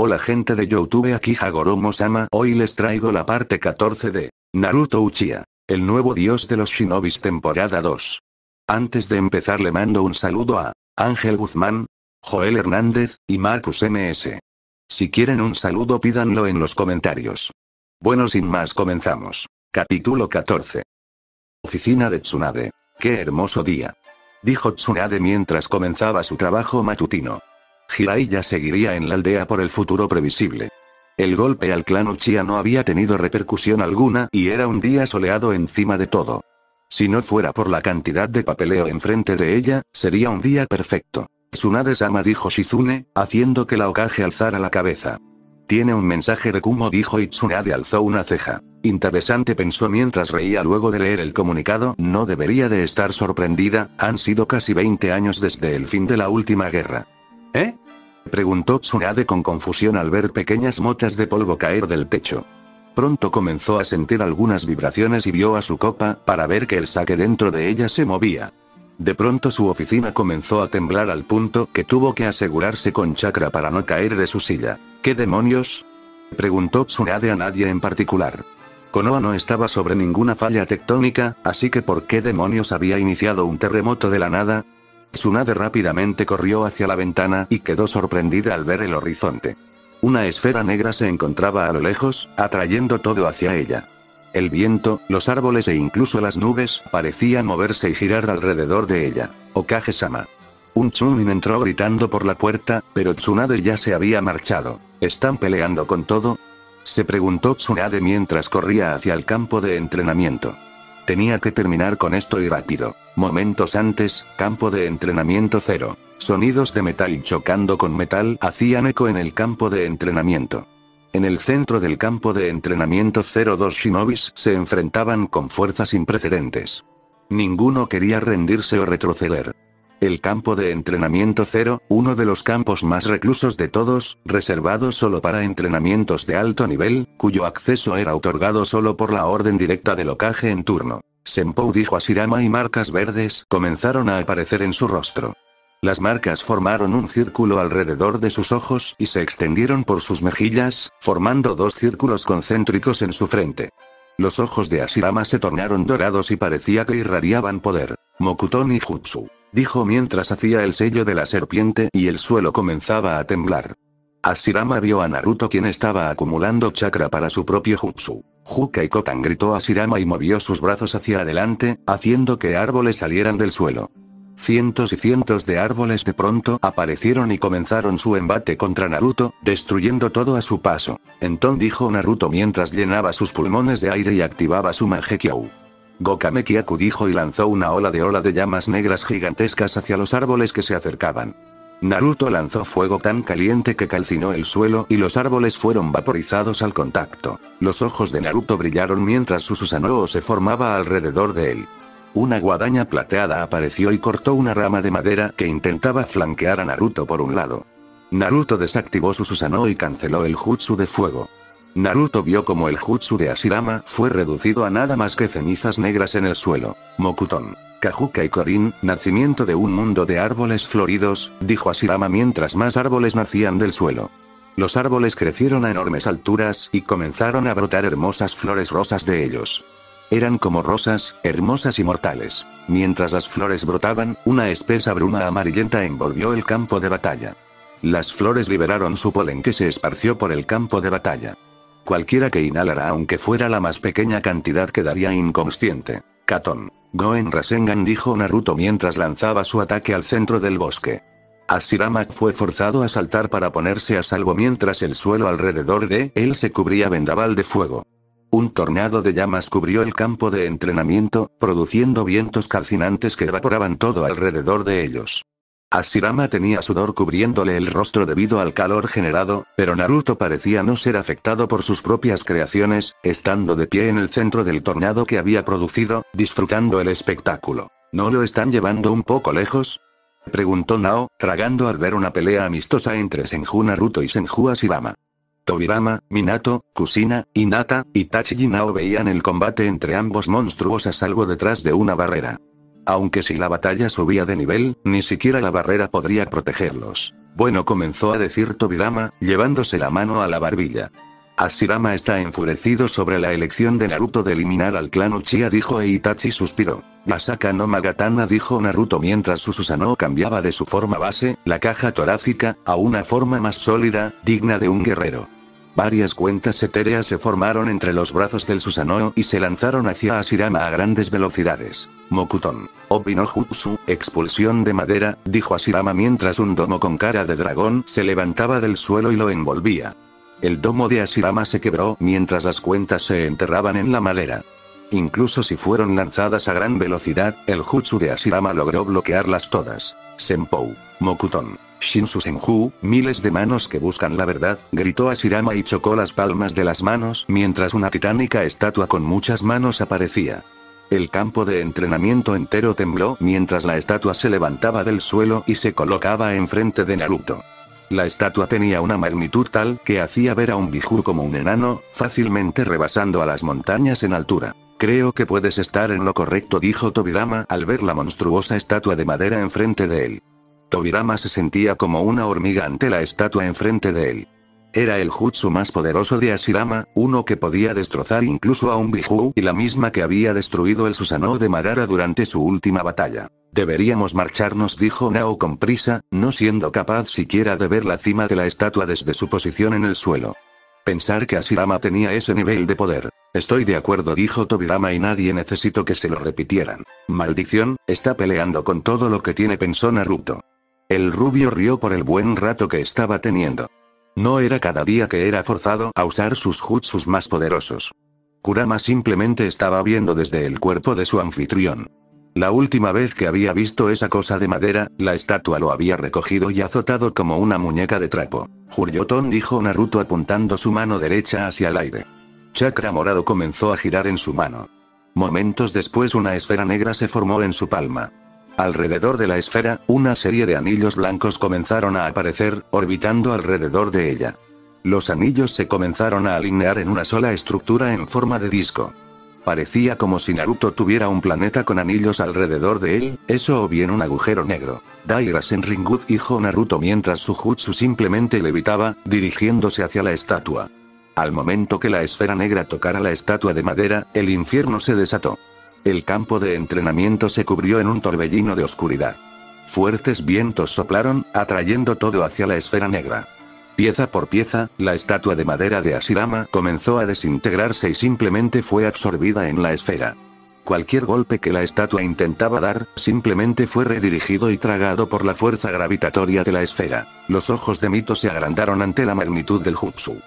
Hola gente de Youtube aquí Hagoromo-sama, hoy les traigo la parte 14 de Naruto Uchiha, el nuevo dios de los shinobis temporada 2. Antes de empezar le mando un saludo a Ángel Guzmán, Joel Hernández, y Marcus MS. Si quieren un saludo pídanlo en los comentarios. Bueno sin más comenzamos. Capítulo 14. Oficina de Tsunade. Qué hermoso día. Dijo Tsunade mientras comenzaba su trabajo matutino. Hirai ya seguiría en la aldea por el futuro previsible. El golpe al clan Uchiha no había tenido repercusión alguna y era un día soleado encima de todo. Si no fuera por la cantidad de papeleo enfrente de ella, sería un día perfecto. Tsunade-sama dijo Shizune, haciendo que la Okage alzara la cabeza. Tiene un mensaje de Kumo dijo y Tsunade alzó una ceja. Interesante pensó mientras reía luego de leer el comunicado, no debería de estar sorprendida, han sido casi 20 años desde el fin de la última guerra. ¿Eh? Preguntó Tsunade con confusión al ver pequeñas motas de polvo caer del techo. Pronto comenzó a sentir algunas vibraciones y vio a su copa para ver que el saque dentro de ella se movía. De pronto su oficina comenzó a temblar al punto que tuvo que asegurarse con chakra para no caer de su silla. ¿Qué demonios? Preguntó Tsunade a nadie en particular. Konoha no estaba sobre ninguna falla tectónica, así que ¿por qué demonios había iniciado un terremoto de la nada? Tsunade rápidamente corrió hacia la ventana y quedó sorprendida al ver el horizonte. Una esfera negra se encontraba a lo lejos, atrayendo todo hacia ella. El viento, los árboles e incluso las nubes parecían moverse y girar alrededor de ella. Okage-sama. Un Chunin entró gritando por la puerta, pero Tsunade ya se había marchado. ¿Están peleando con todo? Se preguntó Tsunade mientras corría hacia el campo de entrenamiento. Tenía que terminar con esto y rápido. Momentos antes, campo de entrenamiento cero. Sonidos de metal chocando con metal hacían eco en el campo de entrenamiento. En el centro del campo de entrenamiento cero dos shinobis se enfrentaban con fuerzas sin precedentes. Ninguno quería rendirse o retroceder. El campo de entrenamiento cero, uno de los campos más reclusos de todos, reservado solo para entrenamientos de alto nivel, cuyo acceso era otorgado solo por la orden directa del ocaje en turno. Senpou dijo a Shirama y marcas verdes comenzaron a aparecer en su rostro. Las marcas formaron un círculo alrededor de sus ojos y se extendieron por sus mejillas, formando dos círculos concéntricos en su frente. Los ojos de Ashirama se tornaron dorados y parecía que irradiaban poder. Mokuton y Jutsu. Dijo mientras hacía el sello de la serpiente y el suelo comenzaba a temblar. Ashirama vio a Naruto quien estaba acumulando chakra para su propio jutsu. Jukai Kotan gritó a Ashirama y movió sus brazos hacia adelante, haciendo que árboles salieran del suelo. Cientos y cientos de árboles de pronto aparecieron y comenzaron su embate contra Naruto, destruyendo todo a su paso. Entonces dijo Naruto mientras llenaba sus pulmones de aire y activaba su Mangekyou. Gokameki dijo y lanzó una ola de ola de llamas negras gigantescas hacia los árboles que se acercaban. Naruto lanzó fuego tan caliente que calcinó el suelo y los árboles fueron vaporizados al contacto. Los ojos de Naruto brillaron mientras su Susanoo se formaba alrededor de él. Una guadaña plateada apareció y cortó una rama de madera que intentaba flanquear a Naruto por un lado. Naruto desactivó su Susanoo y canceló el jutsu de fuego. Naruto vio como el jutsu de Ashirama fue reducido a nada más que cenizas negras en el suelo. Mokuton. Kajuka y Korin, nacimiento de un mundo de árboles floridos, dijo Ashirama mientras más árboles nacían del suelo. Los árboles crecieron a enormes alturas y comenzaron a brotar hermosas flores rosas de ellos. Eran como rosas, hermosas y mortales. Mientras las flores brotaban, una espesa bruma amarillenta envolvió el campo de batalla. Las flores liberaron su polen que se esparció por el campo de batalla. Cualquiera que inhalara aunque fuera la más pequeña cantidad quedaría inconsciente. Katon. Goen Rasengan dijo Naruto mientras lanzaba su ataque al centro del bosque. Ashirama fue forzado a saltar para ponerse a salvo mientras el suelo alrededor de él se cubría vendaval de fuego. Un tornado de llamas cubrió el campo de entrenamiento, produciendo vientos calcinantes que evaporaban todo alrededor de ellos. Ashirama tenía sudor cubriéndole el rostro debido al calor generado, pero Naruto parecía no ser afectado por sus propias creaciones, estando de pie en el centro del tornado que había producido, disfrutando el espectáculo. ¿No lo están llevando un poco lejos? Preguntó Nao, tragando al ver una pelea amistosa entre Senju Naruto y Senju Ashirama. Tobirama, Minato, Kusina, Hinata, Itachi y Nao veían el combate entre ambos monstruos a salvo detrás de una barrera. Aunque si la batalla subía de nivel, ni siquiera la barrera podría protegerlos. Bueno, comenzó a decir Tobirama, llevándose la mano a la barbilla. Ashirama está enfurecido sobre la elección de Naruto de eliminar al clan Uchiha dijo e Itachi suspiró. Yasaka no Magatana dijo Naruto mientras su Susanoo cambiaba de su forma base, la caja torácica, a una forma más sólida, digna de un guerrero. Varias cuentas etéreas se formaron entre los brazos del Susanoo y se lanzaron hacia Ashirama a grandes velocidades. Mokuton. Obino Jutsu, expulsión de madera, dijo Ashirama mientras un domo con cara de dragón se levantaba del suelo y lo envolvía. El domo de Ashirama se quebró mientras las cuentas se enterraban en la madera. Incluso si fueron lanzadas a gran velocidad, el jutsu de Ashirama logró bloquearlas todas. Senpou. Mokuton. Shinsu Senju, miles de manos que buscan la verdad, gritó Ashirama y chocó las palmas de las manos mientras una titánica estatua con muchas manos aparecía. El campo de entrenamiento entero tembló mientras la estatua se levantaba del suelo y se colocaba enfrente de Naruto. La estatua tenía una magnitud tal que hacía ver a un Biju como un enano, fácilmente rebasando a las montañas en altura. Creo que puedes estar en lo correcto, dijo Tobirama al ver la monstruosa estatua de madera enfrente de él. Tobirama se sentía como una hormiga ante la estatua enfrente de él. Era el jutsu más poderoso de Ashirama, uno que podía destrozar incluso a un Biju y la misma que había destruido el Susanoo de Madara durante su última batalla. Deberíamos marcharnos, dijo Nao con prisa, no siendo capaz siquiera de ver la cima de la estatua desde su posición en el suelo. Pensar que Ashirama tenía ese nivel de poder. Estoy de acuerdo, dijo Tobirama y nadie necesitó que se lo repitieran. Maldición, está peleando con todo lo que tiene, pensó Naruto. El rubio rió por el buen rato que estaba teniendo. No era cada día que era forzado a usar sus jutsus más poderosos. Kurama simplemente estaba viendo desde el cuerpo de su anfitrión. La última vez que había visto esa cosa de madera, la estatua lo había recogido y azotado como una muñeca de trapo. Juryoton dijo Naruto apuntando su mano derecha hacia el aire. Chakra morado comenzó a girar en su mano. Momentos después una esfera negra se formó en su palma. Alrededor de la esfera, una serie de anillos blancos comenzaron a aparecer, orbitando alrededor de ella. Los anillos se comenzaron a alinear en una sola estructura en forma de disco. Parecía como si Naruto tuviera un planeta con anillos alrededor de él, eso o bien un agujero negro. Daira Senringut dijo Naruto mientras su jutsu simplemente levitaba, dirigiéndose hacia la estatua. Al momento que la esfera negra tocara la estatua de madera, el infierno se desató. El campo de entrenamiento se cubrió en un torbellino de oscuridad. Fuertes vientos soplaron, atrayendo todo hacia la esfera negra. Pieza por pieza, la estatua de madera de Ashirama comenzó a desintegrarse y simplemente fue absorbida en la esfera. Cualquier golpe que la estatua intentaba dar, simplemente fue redirigido y tragado por la fuerza gravitatoria de la esfera. Los ojos de Mito se agrandaron ante la magnitud del jutsu.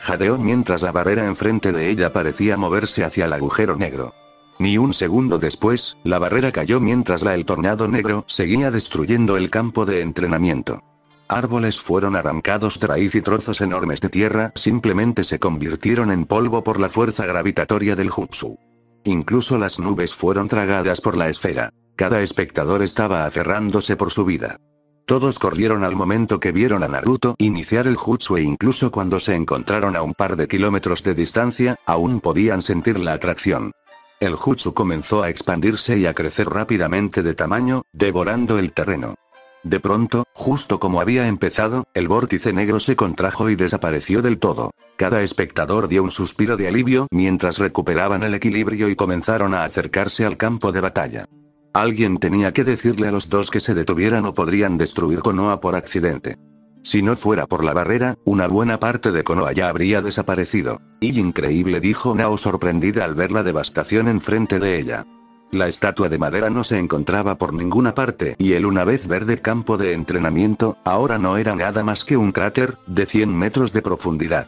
Jadeó mientras la barrera enfrente de ella parecía moverse hacia el agujero negro. Ni un segundo después, la barrera cayó mientras la el tornado negro seguía destruyendo el campo de entrenamiento. Árboles fueron arrancados de raíz y trozos enormes de tierra simplemente se convirtieron en polvo por la fuerza gravitatoria del jutsu. Incluso las nubes fueron tragadas por la esfera. Cada espectador estaba aferrándose por su vida. Todos corrieron al momento que vieron a Naruto iniciar el jutsu e incluso cuando se encontraron a un par de kilómetros de distancia, aún podían sentir la atracción. El jutsu comenzó a expandirse y a crecer rápidamente de tamaño, devorando el terreno. De pronto, justo como había empezado, el vórtice negro se contrajo y desapareció del todo. Cada espectador dio un suspiro de alivio mientras recuperaban el equilibrio y comenzaron a acercarse al campo de batalla. Alguien tenía que decirle a los dos que se detuvieran o podrían destruir Konoha por accidente. Si no fuera por la barrera, una buena parte de Konoha ya habría desaparecido. Y increíble dijo Nao sorprendida al ver la devastación enfrente de ella. La estatua de madera no se encontraba por ninguna parte y el una vez verde campo de entrenamiento, ahora no era nada más que un cráter, de 100 metros de profundidad.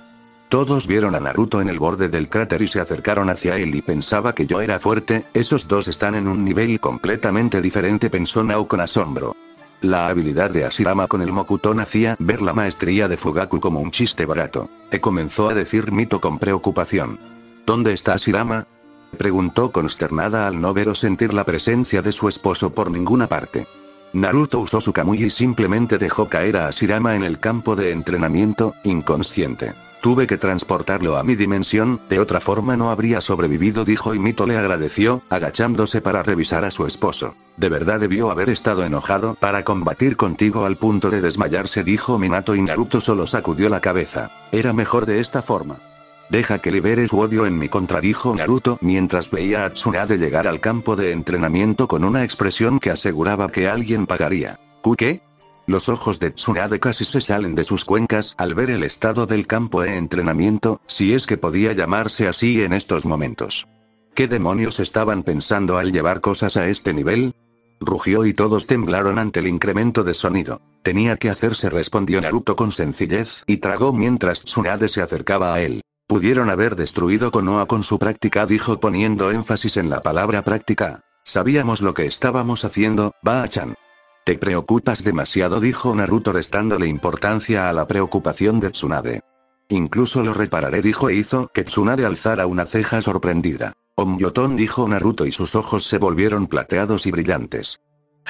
Todos vieron a Naruto en el borde del cráter y se acercaron hacia él y pensaba que yo era fuerte, esos dos están en un nivel completamente diferente pensó Nao con asombro. La habilidad de Ashirama con el Mokuton hacía ver la maestría de Fugaku como un chiste barato. E comenzó a decir Mito con preocupación. ¿Dónde está Ashirama? Preguntó consternada al no ver o sentir la presencia de su esposo por ninguna parte. Naruto usó su Kamui y simplemente dejó caer a Ashirama en el campo de entrenamiento, inconsciente. Tuve que transportarlo a mi dimensión, de otra forma no habría sobrevivido, dijo y Mito le agradeció, agachándose para revisar a su esposo. De verdad debió haber estado enojado para combatir contigo al punto de desmayarse, dijo Minato y Naruto solo sacudió la cabeza. Era mejor de esta forma. Deja que libere su odio en mi contra, dijo Naruto mientras veía a Tsunade llegar al campo de entrenamiento con una expresión que aseguraba que alguien pagaría. ¿Qué? Los ojos de Tsunade casi se salen de sus cuencas al ver el estado del campo de entrenamiento, si es que podía llamarse así en estos momentos. ¿Qué demonios estaban pensando al llevar cosas a este nivel? Rugió y todos temblaron ante el incremento de sonido. Tenía que hacerse, respondió Naruto con sencillez, y tragó mientras Tsunade se acercaba a él. Pudieron haber destruido Konoha con su práctica, dijo poniendo énfasis en la palabra práctica. Sabíamos lo que estábamos haciendo, Ba-chan. Te preocupas demasiado, dijo Naruto restándole importancia a la preocupación de Tsunade. Incluso lo repararé, dijo e hizo que Tsunade alzara una ceja sorprendida. Omyoton dijo Naruto y sus ojos se volvieron plateados y brillantes.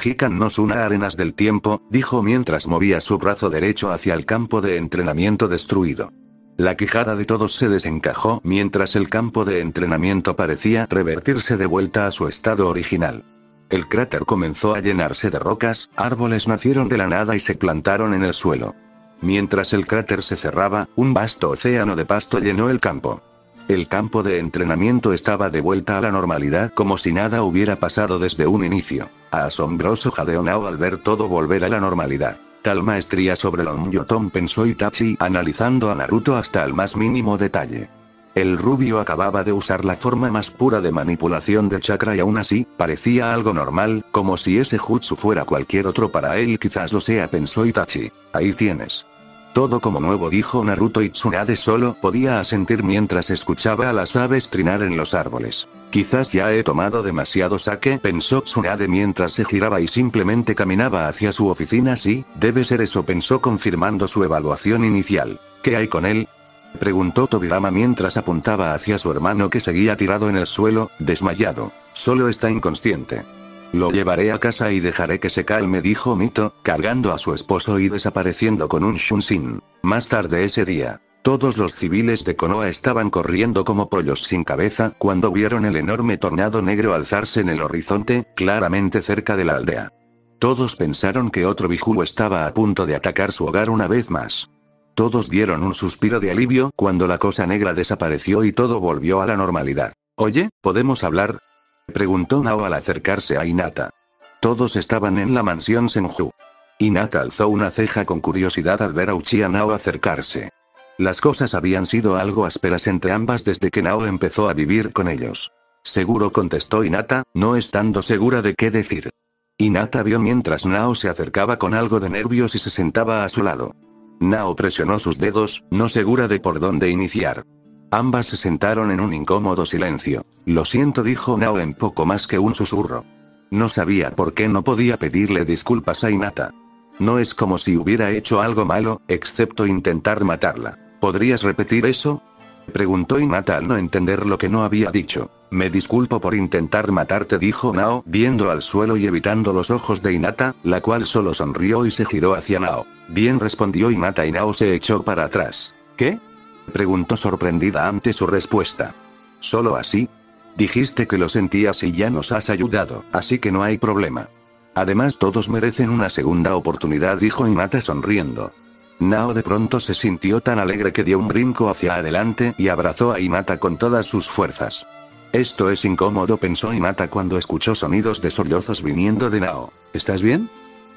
Hikan no una arenas del tiempo, dijo mientras movía su brazo derecho hacia el campo de entrenamiento destruido. La quijada de todos se desencajó mientras el campo de entrenamiento parecía revertirse de vuelta a su estado original. El cráter comenzó a llenarse de rocas, árboles nacieron de la nada y se plantaron en el suelo. Mientras el cráter se cerraba, un vasto océano de pasto llenó el campo. El campo de entrenamiento estaba de vuelta a la normalidad como si nada hubiera pasado desde un inicio. A asombroso jadeó Nao al ver todo volver a la normalidad. Tal maestría sobre lo Yoton pensó Itachi analizando a Naruto hasta el más mínimo detalle. El rubio acababa de usar la forma más pura de manipulación de chakra y aún así, parecía algo normal, como si ese jutsu fuera cualquier otro para él quizás lo sea pensó Itachi. Ahí tienes. Todo como nuevo dijo Naruto y Tsunade solo podía asentir mientras escuchaba a las aves trinar en los árboles. Quizás ya he tomado demasiado saque, pensó Tsunade mientras se giraba y simplemente caminaba hacia su oficina. Sí, debe ser eso, pensó confirmando su evaluación inicial. ¿Qué hay con él? Preguntó Tobirama mientras apuntaba hacia su hermano que seguía tirado en el suelo, desmayado. Solo está inconsciente. Lo llevaré a casa y dejaré que se calme, dijo Mito, cargando a su esposo y desapareciendo con un shunshin. Más tarde ese día, todos los civiles de Konoha estaban corriendo como pollos sin cabeza cuando vieron el enorme tornado negro alzarse en el horizonte, claramente cerca de la aldea. Todos pensaron que otro Biju estaba a punto de atacar su hogar una vez más. Todos dieron un suspiro de alivio cuando la cosa negra desapareció y todo volvió a la normalidad. Oye, ¿podemos hablar? Preguntó Nao al acercarse a Inata. Todos estaban en la mansión Senju. Inata alzó una ceja con curiosidad al ver a Uchiha Nao acercarse. Las cosas habían sido algo ásperas entre ambas desde que Nao empezó a vivir con ellos. Seguro contestó Inata, no estando segura de qué decir. Inata vio mientras Nao se acercaba con algo de nervios y se sentaba a su lado. Nao presionó sus dedos, no segura de por dónde iniciar. Ambas se sentaron en un incómodo silencio. Lo siento, dijo Nao en poco más que un susurro. No sabía por qué no podía pedirle disculpas a Inata. No es como si hubiera hecho algo malo, excepto intentar matarla. ¿Podrías repetir eso? Preguntó Inata al no entender lo que no había dicho. Me disculpo por intentar matarte, dijo Nao, viendo al suelo y evitando los ojos de Inata, la cual solo sonrió y se giró hacia Nao. Bien respondió Inata y Nao se echó para atrás. ¿Qué? Preguntó sorprendida ante su respuesta. ¿Solo así? Dijiste que lo sentías y ya nos has ayudado, así que no hay problema. Además todos merecen una segunda oportunidad, dijo Inata sonriendo. Nao de pronto se sintió tan alegre que dio un brinco hacia adelante y abrazó a Inata con todas sus fuerzas. Esto es incómodo, pensó Inata cuando escuchó sonidos de sollozos viniendo de Nao. ¿Estás bien?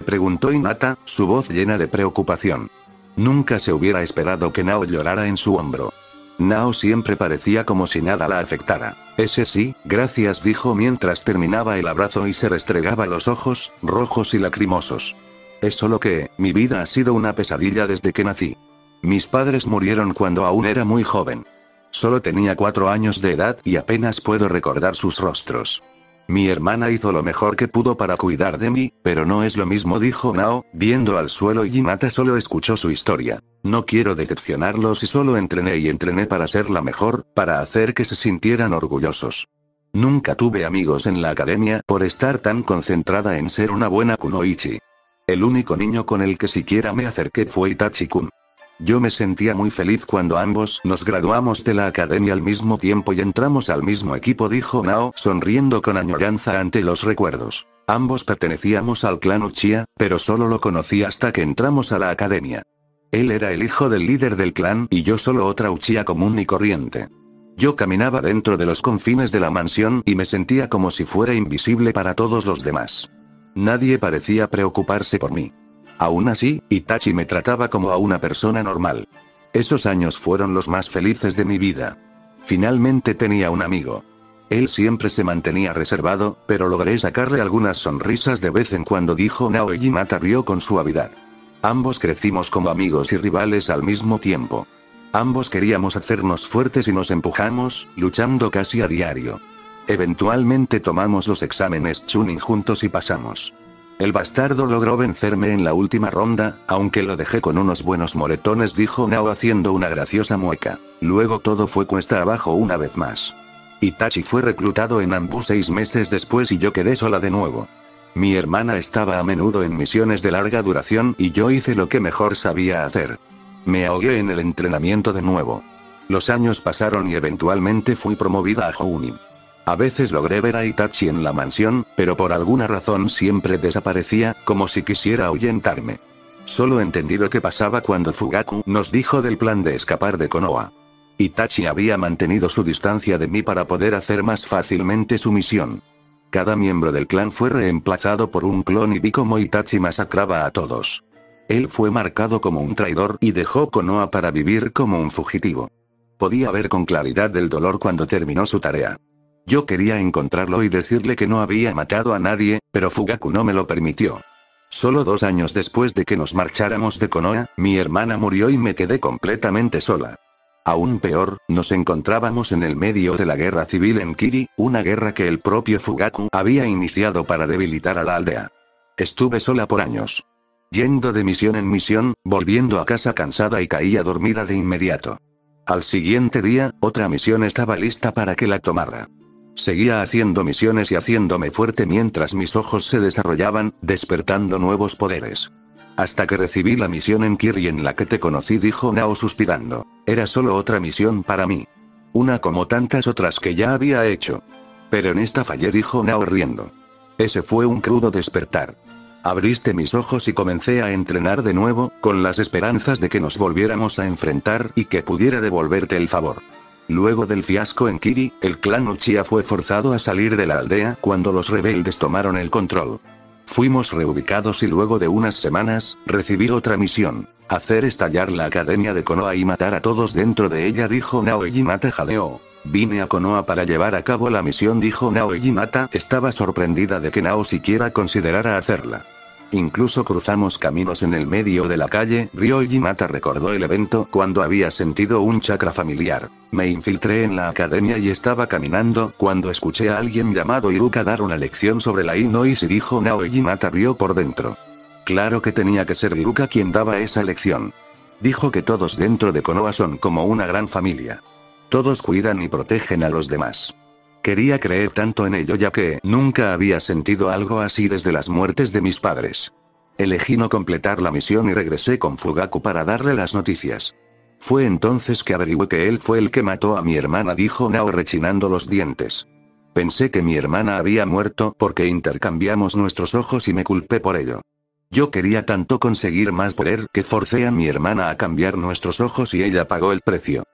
Preguntó Inata, su voz llena de preocupación. Nunca se hubiera esperado que Nao llorara en su hombro. Nao siempre parecía como si nada la afectara. Ese sí, gracias dijo mientras terminaba el abrazo y se restregaba los ojos, rojos y lacrimosos. Es solo que, mi vida ha sido una pesadilla desde que nací. Mis padres murieron cuando aún era muy joven. Solo tenía cuatro años de edad y apenas puedo recordar sus rostros. Mi hermana hizo lo mejor que pudo para cuidar de mí, pero no es lo mismo, dijo Nao, viendo al suelo y Mata solo escuchó su historia. No quiero decepcionarlos y solo entrené y entrené para ser la mejor, para hacer que se sintieran orgullosos. Nunca tuve amigos en la academia por estar tan concentrada en ser una buena kunoichi. El único niño con el que siquiera me acerqué fue Itachi-kun. Yo me sentía muy feliz cuando ambos nos graduamos de la academia al mismo tiempo y entramos al mismo equipo, dijo Nao, sonriendo con añoranza ante los recuerdos. Ambos pertenecíamos al clan Uchiha, pero solo lo conocí hasta que entramos a la academia. Él era el hijo del líder del clan y yo solo otra Uchiha común y corriente. Yo caminaba dentro de los confines de la mansión y me sentía como si fuera invisible para todos los demás. Nadie parecía preocuparse por mí. Aún así, Itachi me trataba como a una persona normal. Esos años fueron los más felices de mi vida. Finalmente tenía un amigo. Él siempre se mantenía reservado, pero logré sacarle algunas sonrisas de vez en cuando dijo Naoji Mata rió con suavidad. Ambos crecimos como amigos y rivales al mismo tiempo. Ambos queríamos hacernos fuertes y nos empujamos, luchando casi a diario. Eventualmente tomamos los exámenes Chunin juntos y pasamos. El bastardo logró vencerme en la última ronda, aunque lo dejé con unos buenos moretones, dijo Nao haciendo una graciosa mueca. Luego todo fue cuesta abajo una vez más. Itachi fue reclutado en Ambu seis meses después y yo quedé sola de nuevo. Mi hermana estaba a menudo en misiones de larga duración y yo hice lo que mejor sabía hacer. Me ahogué en el entrenamiento de nuevo. Los años pasaron y eventualmente fui promovida a Jounin. A veces logré ver a Itachi en la mansión, pero por alguna razón siempre desaparecía, como si quisiera ahuyentarme. Solo entendí lo que pasaba cuando Fugaku nos dijo del plan de escapar de Konoha. Itachi había mantenido su distancia de mí para poder hacer más fácilmente su misión. Cada miembro del clan fue reemplazado por un clon y vi cómo Itachi masacraba a todos. Él fue marcado como un traidor y dejó Konoha para vivir como un fugitivo. Podía ver con claridad el dolor cuando terminó su tarea. Yo quería encontrarlo y decirle que no había matado a nadie, pero Fugaku no me lo permitió. Solo dos años después de que nos marcháramos de Konoha, mi hermana murió y me quedé completamente sola. Aún peor, nos encontrábamos en el medio de la guerra civil en Kiri, una guerra que el propio Fugaku había iniciado para debilitar a la aldea. Estuve sola por años. Yendo de misión en misión, volviendo a casa cansada y caía dormida de inmediato. Al siguiente día, otra misión estaba lista para que la tomara. Seguía haciendo misiones y haciéndome fuerte mientras mis ojos se desarrollaban, despertando nuevos poderes. Hasta que recibí la misión en Kiri en la que te conocí, dijo Nao suspirando. Era solo otra misión para mí. Una como tantas otras que ya había hecho. Pero en esta fallé, dijo Nao riendo. Ese fue un crudo despertar. Abriste mis ojos y comencé a entrenar de nuevo, con las esperanzas de que nos volviéramos a enfrentar y que pudiera devolverte el favor. Luego del fiasco en Kiri, el clan Uchiha fue forzado a salir de la aldea cuando los rebeldes tomaron el control. Fuimos reubicados y luego de unas semanas, recibí otra misión. Hacer estallar la academia de Konoha y matar a todos dentro de ella dijo Naoji Mata jadeo. Vine a Konoha para llevar a cabo la misión dijo Naoji Mata estaba sorprendida de que Nao siquiera considerara hacerla. Incluso cruzamos caminos en el medio de la calle, Ryoji Mata recordó el evento cuando había sentido un chakra familiar. Me infiltré en la academia y estaba caminando cuando escuché a alguien llamado Iruka dar una lección sobre la Inois y dijo Naoji Mata rió por dentro. Claro que tenía que ser Iruka quien daba esa lección. Dijo que todos dentro de Konoha son como una gran familia. Todos cuidan y protegen a los demás. Quería creer tanto en ello ya que nunca había sentido algo así desde las muertes de mis padres. Elegí no completar la misión y regresé con Fugaku para darle las noticias. Fue entonces que averigué que él fue el que mató a mi hermana, dijo Nao rechinando los dientes. Pensé que mi hermana había muerto porque intercambiamos nuestros ojos y me culpé por ello. Yo quería tanto conseguir más poder que forcé a mi hermana a cambiar nuestros ojos y ella pagó el precio.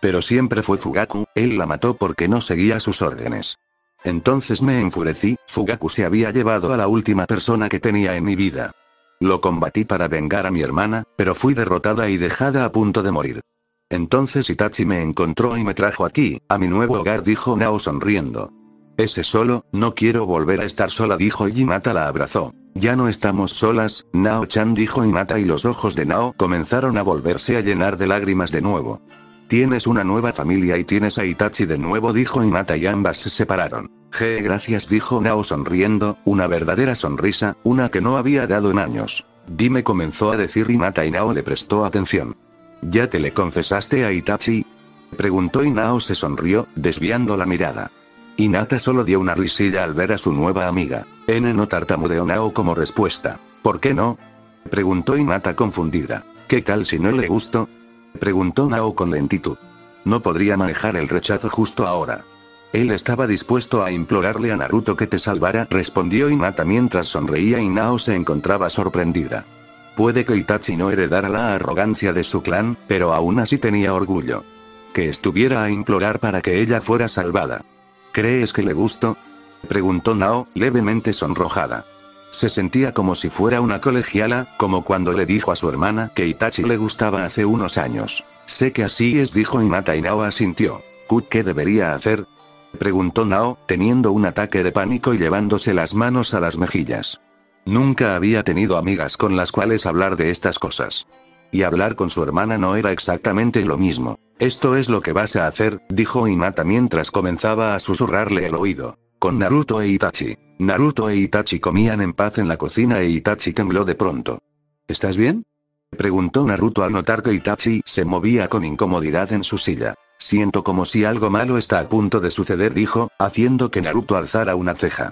Pero siempre fue Fugaku, él la mató porque no seguía sus órdenes. Entonces me enfurecí, Fugaku se había llevado a la última persona que tenía en mi vida. Lo combatí para vengar a mi hermana, pero fui derrotada y dejada a punto de morir. Entonces Itachi me encontró y me trajo aquí, a mi nuevo hogar, dijo Nao sonriendo. Ese solo, no quiero volver a estar sola, dijo Yimata la abrazó. Ya no estamos solas, Nao-chan dijo Yimata y los ojos de Nao comenzaron a volverse a llenar de lágrimas de nuevo. Tienes una nueva familia y tienes a Itachi de nuevo, dijo Inata y ambas se separaron. Je, gracias, dijo Nao sonriendo, una verdadera sonrisa, una que no había dado en años. Dime, comenzó a decir Inata y Nao le prestó atención. ¿Ya te le confesaste a Itachi? Preguntó y Nao se sonrió, desviando la mirada. Inata solo dio una risilla al ver a su nueva amiga. N no tartamudeó Nao como respuesta. ¿Por qué no? Preguntó Inata confundida. ¿Qué tal si no le gusto? Preguntó Nao con lentitud. No podría manejar el rechazo justo ahora. Él estaba dispuesto a implorarle a Naruto que te salvara, respondió Hinata mientras sonreía y Nao se encontraba sorprendida. Puede que Itachi no heredara la arrogancia de su clan, pero aún así tenía orgullo. Que estuviera a implorar para que ella fuera salvada. ¿Crees que le gustó? Preguntó Nao, levemente sonrojada. Se sentía como si fuera una colegiala, como cuando le dijo a su hermana que Itachi le gustaba hace unos años. Sé que así es, dijo Hinata y Nao asintió. ¿Qué debería hacer? Preguntó Nao, teniendo un ataque de pánico y llevándose las manos a las mejillas. Nunca había tenido amigas con las cuales hablar de estas cosas. Y hablar con su hermana no era exactamente lo mismo. Esto es lo que vas a hacer, dijo Hinata mientras comenzaba a susurrarle el oído. Con Naruto e Itachi. Naruto e Itachi comían en paz en la cocina e Itachi tembló de pronto. ¿Estás bien? Preguntó Naruto al notar que Itachi se movía con incomodidad en su silla. Siento como si algo malo está a punto de suceder, dijo, haciendo que Naruto alzara una ceja.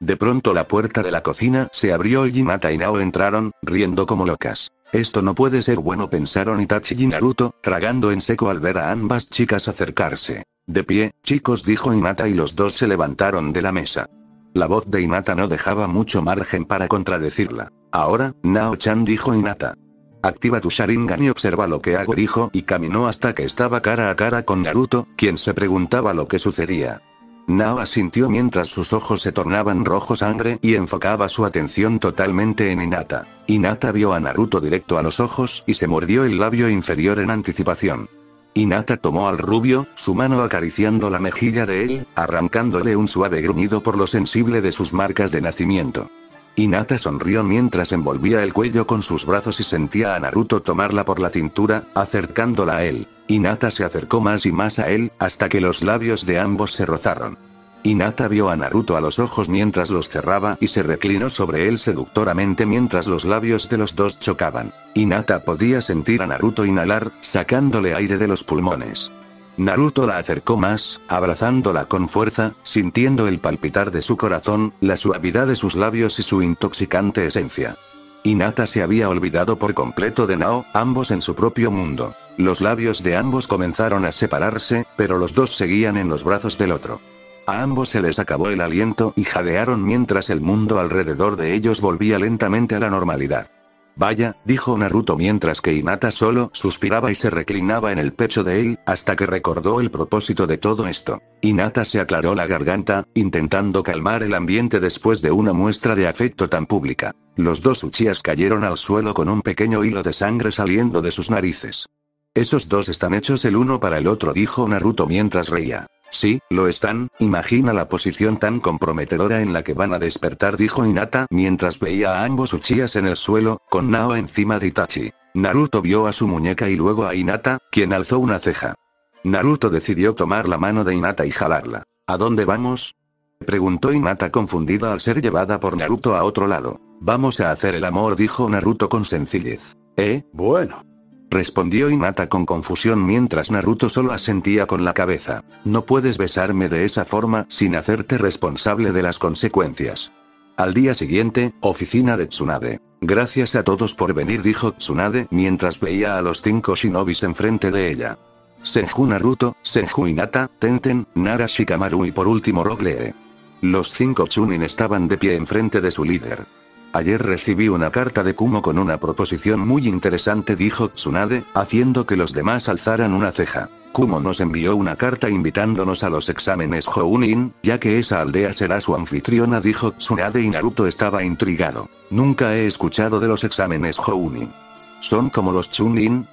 De pronto la puerta de la cocina se abrió y Hinata y Nao entraron, riendo como locas. Esto no puede ser bueno, pensaron Itachi y Naruto, tragando en seco al ver a ambas chicas acercarse. De pie, chicos, dijo Hinata y los dos se levantaron de la mesa. La voz de Hinata no dejaba mucho margen para contradecirla. Ahora, Nao-chan dijo Hinata. Activa tu Sharingan y observa lo que hago, dijo, y caminó hasta que estaba cara a cara con Naruto, quien se preguntaba lo que sucedía. Nao asintió mientras sus ojos se tornaban rojo sangre y enfocaba su atención totalmente en Hinata. Hinata vio a Naruto directo a los ojos y se mordió el labio inferior en anticipación. Hinata tomó al rubio, su mano acariciando la mejilla de él, arrancándole un suave gruñido por lo sensible de sus marcas de nacimiento. Hinata sonrió mientras envolvía el cuello con sus brazos y sentía a Naruto tomarla por la cintura, acercándola a él. Hinata se acercó más y más a él, hasta que los labios de ambos se rozaron. Hinata vio a Naruto a los ojos mientras los cerraba y se reclinó sobre él seductoramente mientras los labios de los dos chocaban. Hinata podía sentir a Naruto inhalar, sacándole aire de los pulmones. Naruto la acercó más, abrazándola con fuerza, sintiendo el palpitar de su corazón, la suavidad de sus labios y su intoxicante esencia. Hinata se había olvidado por completo de Nao, ambos en su propio mundo. Los labios de ambos comenzaron a separarse, pero los dos seguían en los brazos del otro. A ambos se les acabó el aliento y jadearon mientras el mundo alrededor de ellos volvía lentamente a la normalidad. Vaya, dijo Naruto mientras que Hinata solo suspiraba y se reclinaba en el pecho de él, hasta que recordó el propósito de todo esto. Hinata se aclaró la garganta, intentando calmar el ambiente después de una muestra de afecto tan pública. Los dos Uchías cayeron al suelo con un pequeño hilo de sangre saliendo de sus narices. Esos dos están hechos el uno para el otro, dijo Naruto mientras reía. Sí, lo están, imagina la posición tan comprometedora en la que van a despertar, dijo Hinata mientras veía a ambos Uchías en el suelo, con Nao encima de Itachi. Naruto vio a su muñeca y luego a Hinata, quien alzó una ceja. Naruto decidió tomar la mano de Hinata y jalarla. ¿A dónde vamos? Preguntó Hinata confundida al ser llevada por Naruto a otro lado. Vamos a hacer el amor, dijo Naruto con sencillez. ¿Eh? Bueno. Respondió Hinata con confusión mientras Naruto solo asentía con la cabeza. No puedes besarme de esa forma sin hacerte responsable de las consecuencias. Al día siguiente, oficina de Tsunade. Gracias a todos por venir, dijo Tsunade mientras veía a los cinco shinobis enfrente de ella. Senju Naruto, Senju Hinata, Tenten, Nara Shikamaru y por último Roglee. Los cinco Chunin estaban de pie enfrente de su líder. Ayer recibí una carta de Kumo con una proposición muy interesante, dijo Tsunade, haciendo que los demás alzaran una ceja. Kumo nos envió una carta invitándonos a los exámenes Jounin, ya que esa aldea será su anfitriona, dijo Tsunade y Naruto estaba intrigado. Nunca he escuchado de los exámenes Jounin. ¿Son como los Chunin?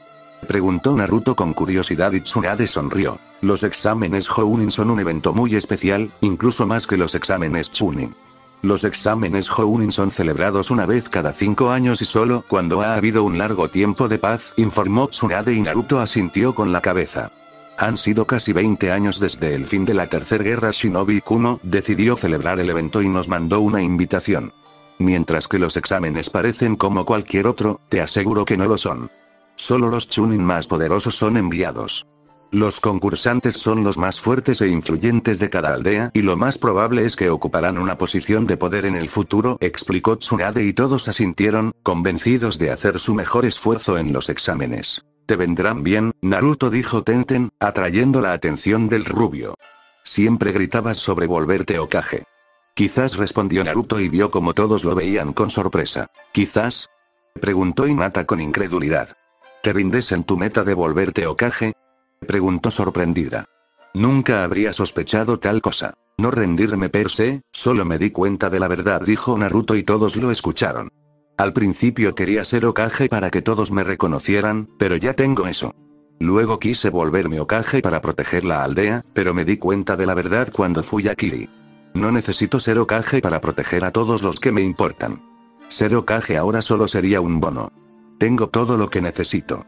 Preguntó Naruto con curiosidad y Tsunade sonrió. Los exámenes Jounin son un evento muy especial, incluso más que los exámenes Chunin. Los exámenes Jounin son celebrados una vez cada cinco años y solo cuando ha habido un largo tiempo de paz, informó Tsunade y Naruto asintió con la cabeza. Han sido casi 20 años desde el fin de la tercera guerra Shinobi Kumo decidió celebrar el evento y nos mandó una invitación. Mientras que los exámenes parecen como cualquier otro, te aseguro que no lo son. Solo los Chunin más poderosos son enviados. Los concursantes son los más fuertes e influyentes de cada aldea y lo más probable es que ocuparán una posición de poder en el futuro, explicó Tsunade y todos asintieron, convencidos de hacer su mejor esfuerzo en los exámenes. Te vendrán bien, Naruto dijo Tenten, atrayendo la atención del rubio. Siempre gritabas sobre volverte Okage. Quizás respondió Naruto y vio como todos lo veían con sorpresa. Quizás. Preguntó Hinata con incredulidad. ¿Te rindes en tu meta de volverte Okage? Preguntó sorprendida. Nunca habría sospechado tal cosa. No rendirme per se, solo me di cuenta de la verdad, dijo Naruto y todos lo escucharon. Al principio quería ser Okage para que todos me reconocieran, pero ya tengo eso. Luego quise volverme Okage para proteger la aldea, pero me di cuenta de la verdad cuando fui a Kiri. No necesito ser Okage para proteger a todos los que me importan. Ser Okage ahora solo sería un bono. Tengo todo lo que necesito.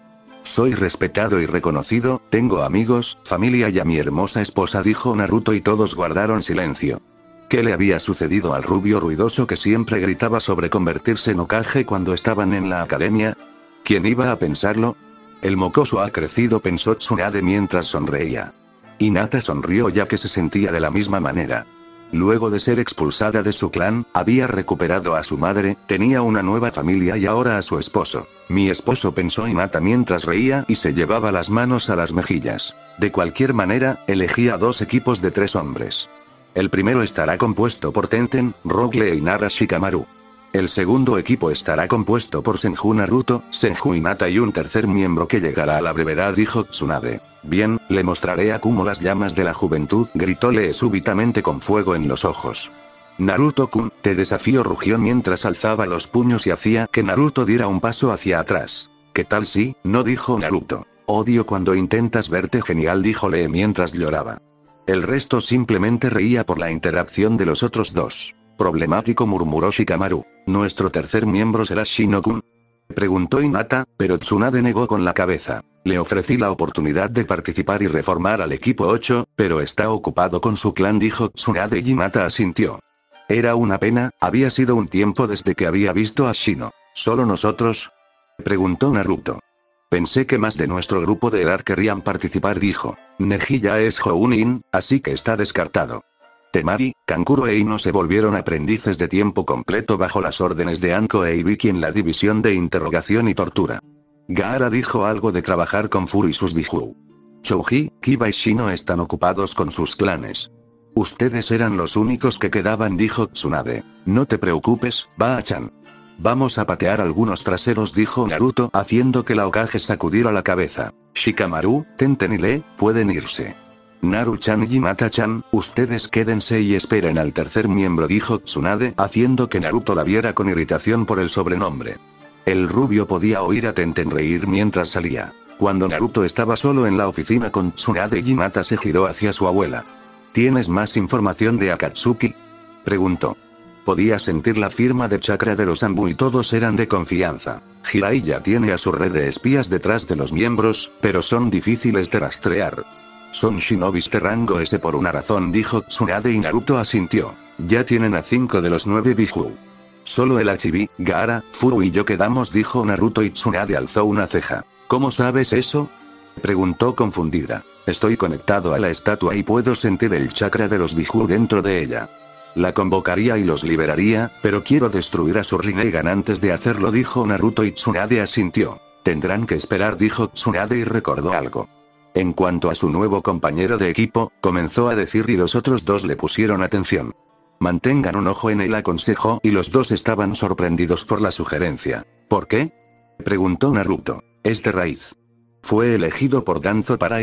Soy respetado y reconocido, tengo amigos, familia y a mi hermosa esposa, dijo Naruto y todos guardaron silencio. ¿Qué le había sucedido al rubio ruidoso que siempre gritaba sobre convertirse en Okage cuando estaban en la academia? ¿Quién iba a pensarlo? El mocoso ha crecido, pensó Tsunade mientras sonreía. Hinata sonrió ya que se sentía de la misma manera. Luego de ser expulsada de su clan, había recuperado a su madre, tenía una nueva familia y ahora a su esposo. Mi esposo pensó y mata mientras reía y se llevaba las manos a las mejillas. De cualquier manera, elegía dos equipos de tres hombres. El primero estará compuesto por Tenten, Rogle y Nara Shikamaru. El segundo equipo estará compuesto por Senju Naruto, Senju Hinata y un tercer miembro que llegará a la brevedad dijo Tsunade. Bien, le mostraré a Kumo las llamas de la juventud, gritóle súbitamente con fuego en los ojos. Naruto-kun, te desafío rugió mientras alzaba los puños y hacía que Naruto diera un paso hacia atrás. ¿Qué tal si? No dijo Naruto. Odio cuando intentas verte genial dijo Lee mientras lloraba. El resto simplemente reía por la interacción de los otros dos. Problemático murmuró Shikamaru. ¿Nuestro tercer miembro será Shinokun? Preguntó Inata, pero Tsunade negó con la cabeza. Le ofrecí la oportunidad de participar y reformar al equipo 8, pero está ocupado con su clan, dijo Tsunade y Inata asintió. Era una pena, había sido un tiempo desde que había visto a Shino. ¿Solo nosotros? Preguntó Naruto. Pensé que más de nuestro grupo de edad querrían participar, dijo. Neji ya es Hounin, así que está descartado. Temari, Kankuro e Ino se volvieron aprendices de tiempo completo bajo las órdenes de Anko e Ibiki en la división de interrogación y tortura. Gaara dijo algo de trabajar con Furu y sus Biju. Chouji, Kiba y Shino están ocupados con sus clanes. Ustedes eran los únicos que quedaban, dijo Tsunade. No te preocupes, Ba-chan. Vamos a patear algunos traseros, dijo Naruto, haciendo que la Okage sacudiera la cabeza. Shikamaru, Tenten y Le, pueden irse. Naru-chan y Mata-chan, ustedes quédense y esperen al tercer miembro dijo Tsunade haciendo que Naruto la viera con irritación por el sobrenombre. El rubio podía oír a Tenten reír mientras salía. Cuando Naruto estaba solo en la oficina con Tsunade y Mata se giró hacia su abuela. ¿Tienes más información de Akatsuki? Preguntó. Podía sentir la firma de chakra de los Ambu y todos eran de confianza. Jiraiya tiene a su red de espías detrás de los miembros, pero son difíciles de rastrear. Son shinobis de rango S por una razón, dijo Tsunade y Naruto asintió. Ya tienen a cinco de los nueve Biju. Solo el Hachibi, Gaara, Furu y yo quedamos, dijo Naruto y Tsunade alzó una ceja. ¿Cómo sabes eso? Preguntó confundida. Estoy conectado a la estatua y puedo sentir el chakra de los Biju dentro de ella. La convocaría y los liberaría, pero quiero destruir a su Rinnegan antes de hacerlo, dijo Naruto y Tsunade asintió. Tendrán que esperar, dijo Tsunade y recordó algo. En cuanto a su nuevo compañero de equipo, comenzó a decir y los otros dos le pusieron atención. Mantengan un ojo en él, aconsejó, y los dos estaban sorprendidos por la sugerencia. ¿Por qué? preguntó Naruto. Es de raíz. Fue elegido por Danzo para,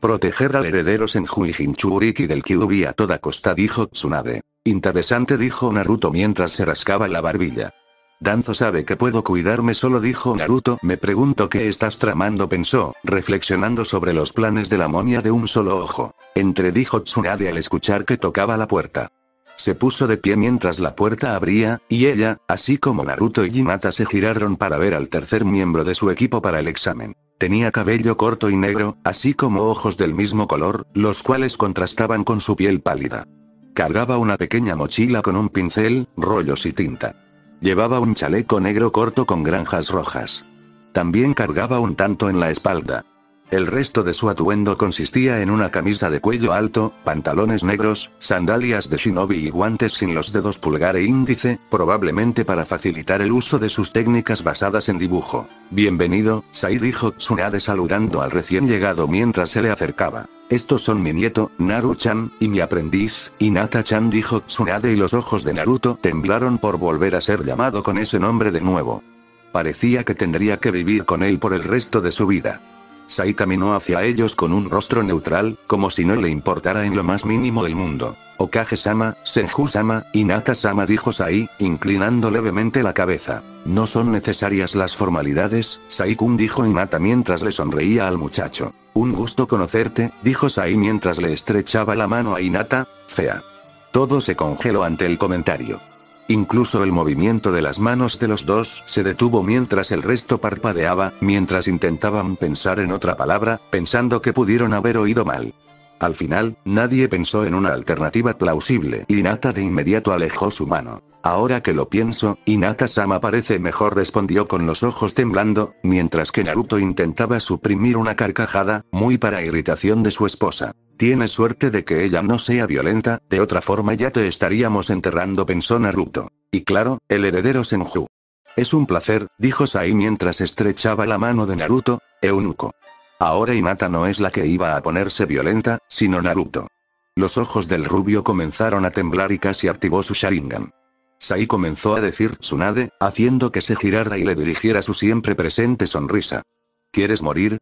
proteger al heredero Senju y Jinchuriki del Kyuubi a toda costa, dijo Tsunade. Interesante, dijo Naruto mientras se rascaba la barbilla. Danzo sabe que puedo cuidarme solo dijo Naruto, me pregunto qué estás tramando pensó, reflexionando sobre los planes de la monia de un solo ojo. Entre dijo Tsunade al escuchar que tocaba la puerta. Se puso de pie mientras la puerta abría, y ella, así como Naruto y Hinata se giraron para ver al tercer miembro de su equipo para el examen. Tenía cabello corto y negro, así como ojos del mismo color, los cuales contrastaban con su piel pálida. Cargaba una pequeña mochila con un pincel, rollos y tinta. Llevaba un chaleco negro corto con granjas rojas. También cargaba un tanto en la espalda. El resto de su atuendo consistía en una camisa de cuello alto, pantalones negros, sandalias de shinobi y guantes sin los dedos pulgar e índice, probablemente para facilitar el uso de sus técnicas basadas en dibujo. Bienvenido, Sai dijo Tsunade saludando al recién llegado mientras se le acercaba. Estos son mi nieto, Naru-chan, y mi aprendiz, Hinata-chan dijo Tsunade y los ojos de Naruto temblaron por volver a ser llamado con ese nombre de nuevo. Parecía que tendría que vivir con él por el resto de su vida. Sai caminó hacia ellos con un rostro neutral, como si no le importara en lo más mínimo del mundo. Okage-sama, Senju-sama, y Nata-sama dijo Sai, inclinando levemente la cabeza. No son necesarias las formalidades, Sai-kun dijo Hinata mientras le sonreía al muchacho. Un gusto conocerte, dijo Sai mientras le estrechaba la mano a Hinata, fea. Todo se congeló ante el comentario. Incluso el movimiento de las manos de los dos se detuvo mientras el resto parpadeaba, mientras intentaban pensar en otra palabra, pensando que pudieron haber oído mal. Al final, nadie pensó en una alternativa plausible y Nata de inmediato alejó su mano. Ahora que lo pienso, Inata-sama parece mejor respondió con los ojos temblando, mientras que Naruto intentaba suprimir una carcajada, muy para irritación de su esposa. Tienes suerte de que ella no sea violenta, de otra forma ya te estaríamos enterrando, pensó Naruto. Y claro, el heredero Senju. Es un placer, dijo Sai mientras estrechaba la mano de Naruto, eunuco. Ahora Hinata no es la que iba a ponerse violenta, sino Naruto. Los ojos del rubio comenzaron a temblar y casi activó su Sharingan. Sai comenzó a decir Tsunade, haciendo que se girara y le dirigiera su siempre presente sonrisa. ¿Quieres morir?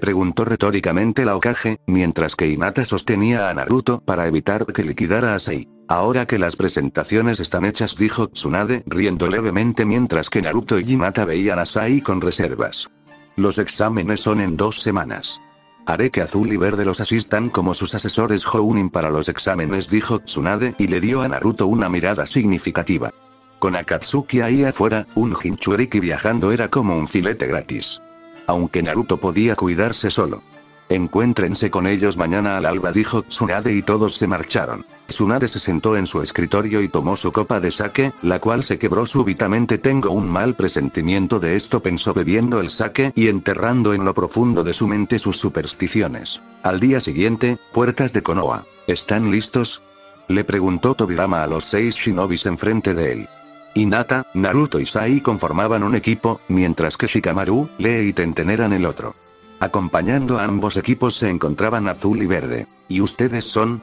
Preguntó retóricamente la Okage, mientras que Hinata sostenía a Naruto para evitar que liquidara a Sei. Ahora que las presentaciones están hechas, dijo Tsunade, riendo levemente mientras que Naruto y Hinata veían a Sai con reservas. Los exámenes son en dos semanas. Haré que Azul y Verde los asistan como sus asesores Hounin para los exámenes, dijo Tsunade y le dio a Naruto una mirada significativa. Con Akatsuki ahí afuera, un Jinchuriki viajando era como un filete gratis. Aunque Naruto podía cuidarse solo. Encuéntrense con ellos mañana al alba, dijo Tsunade y todos se marcharon. Tsunade se sentó en su escritorio y tomó su copa de sake, la cual se quebró súbitamente. Tengo un mal presentimiento de esto, pensó bebiendo el sake y enterrando en lo profundo de su mente sus supersticiones. Al día siguiente, puertas de Konoha. ¿Están listos? Le preguntó Tobirama a los seis shinobis enfrente de él. Hinata, Naruto y Sai conformaban un equipo, mientras que Shikamaru, Lee y Tenten eran el otro. Acompañando a ambos equipos se encontraban Azul y Verde. ¿Y ustedes son?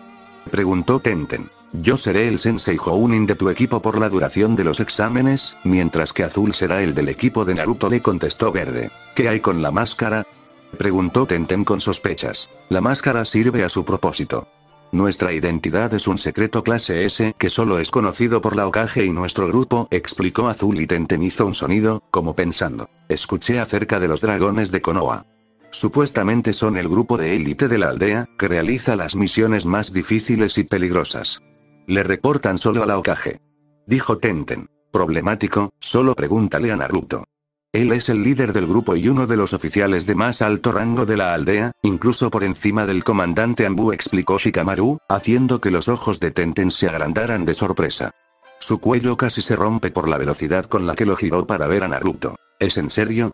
Preguntó Tenten. Yo seré el Sensei Hounin de tu equipo por la duración de los exámenes, mientras que Azul será el del equipo de Naruto le contestó Verde. ¿Qué hay con la máscara? Preguntó Tenten con sospechas. La máscara sirve a su propósito. Nuestra identidad es un secreto clase S que solo es conocido por la Okage y nuestro grupo, explicó Azul y Tenten hizo un sonido, como pensando. Escuché acerca de los dragones de Konoha. Supuestamente son el grupo de élite de la aldea, que realiza las misiones más difíciles y peligrosas. Le reportan solo a la Okage. Dijo Tenten. Problemático, solo pregúntale a Naruto. Él es el líder del grupo y uno de los oficiales de más alto rango de la aldea, incluso por encima del comandante Ambu explicó Shikamaru, haciendo que los ojos de Tenten se agrandaran de sorpresa. Su cuello casi se rompe por la velocidad con la que lo giró para ver a Naruto. ¿Es en serio?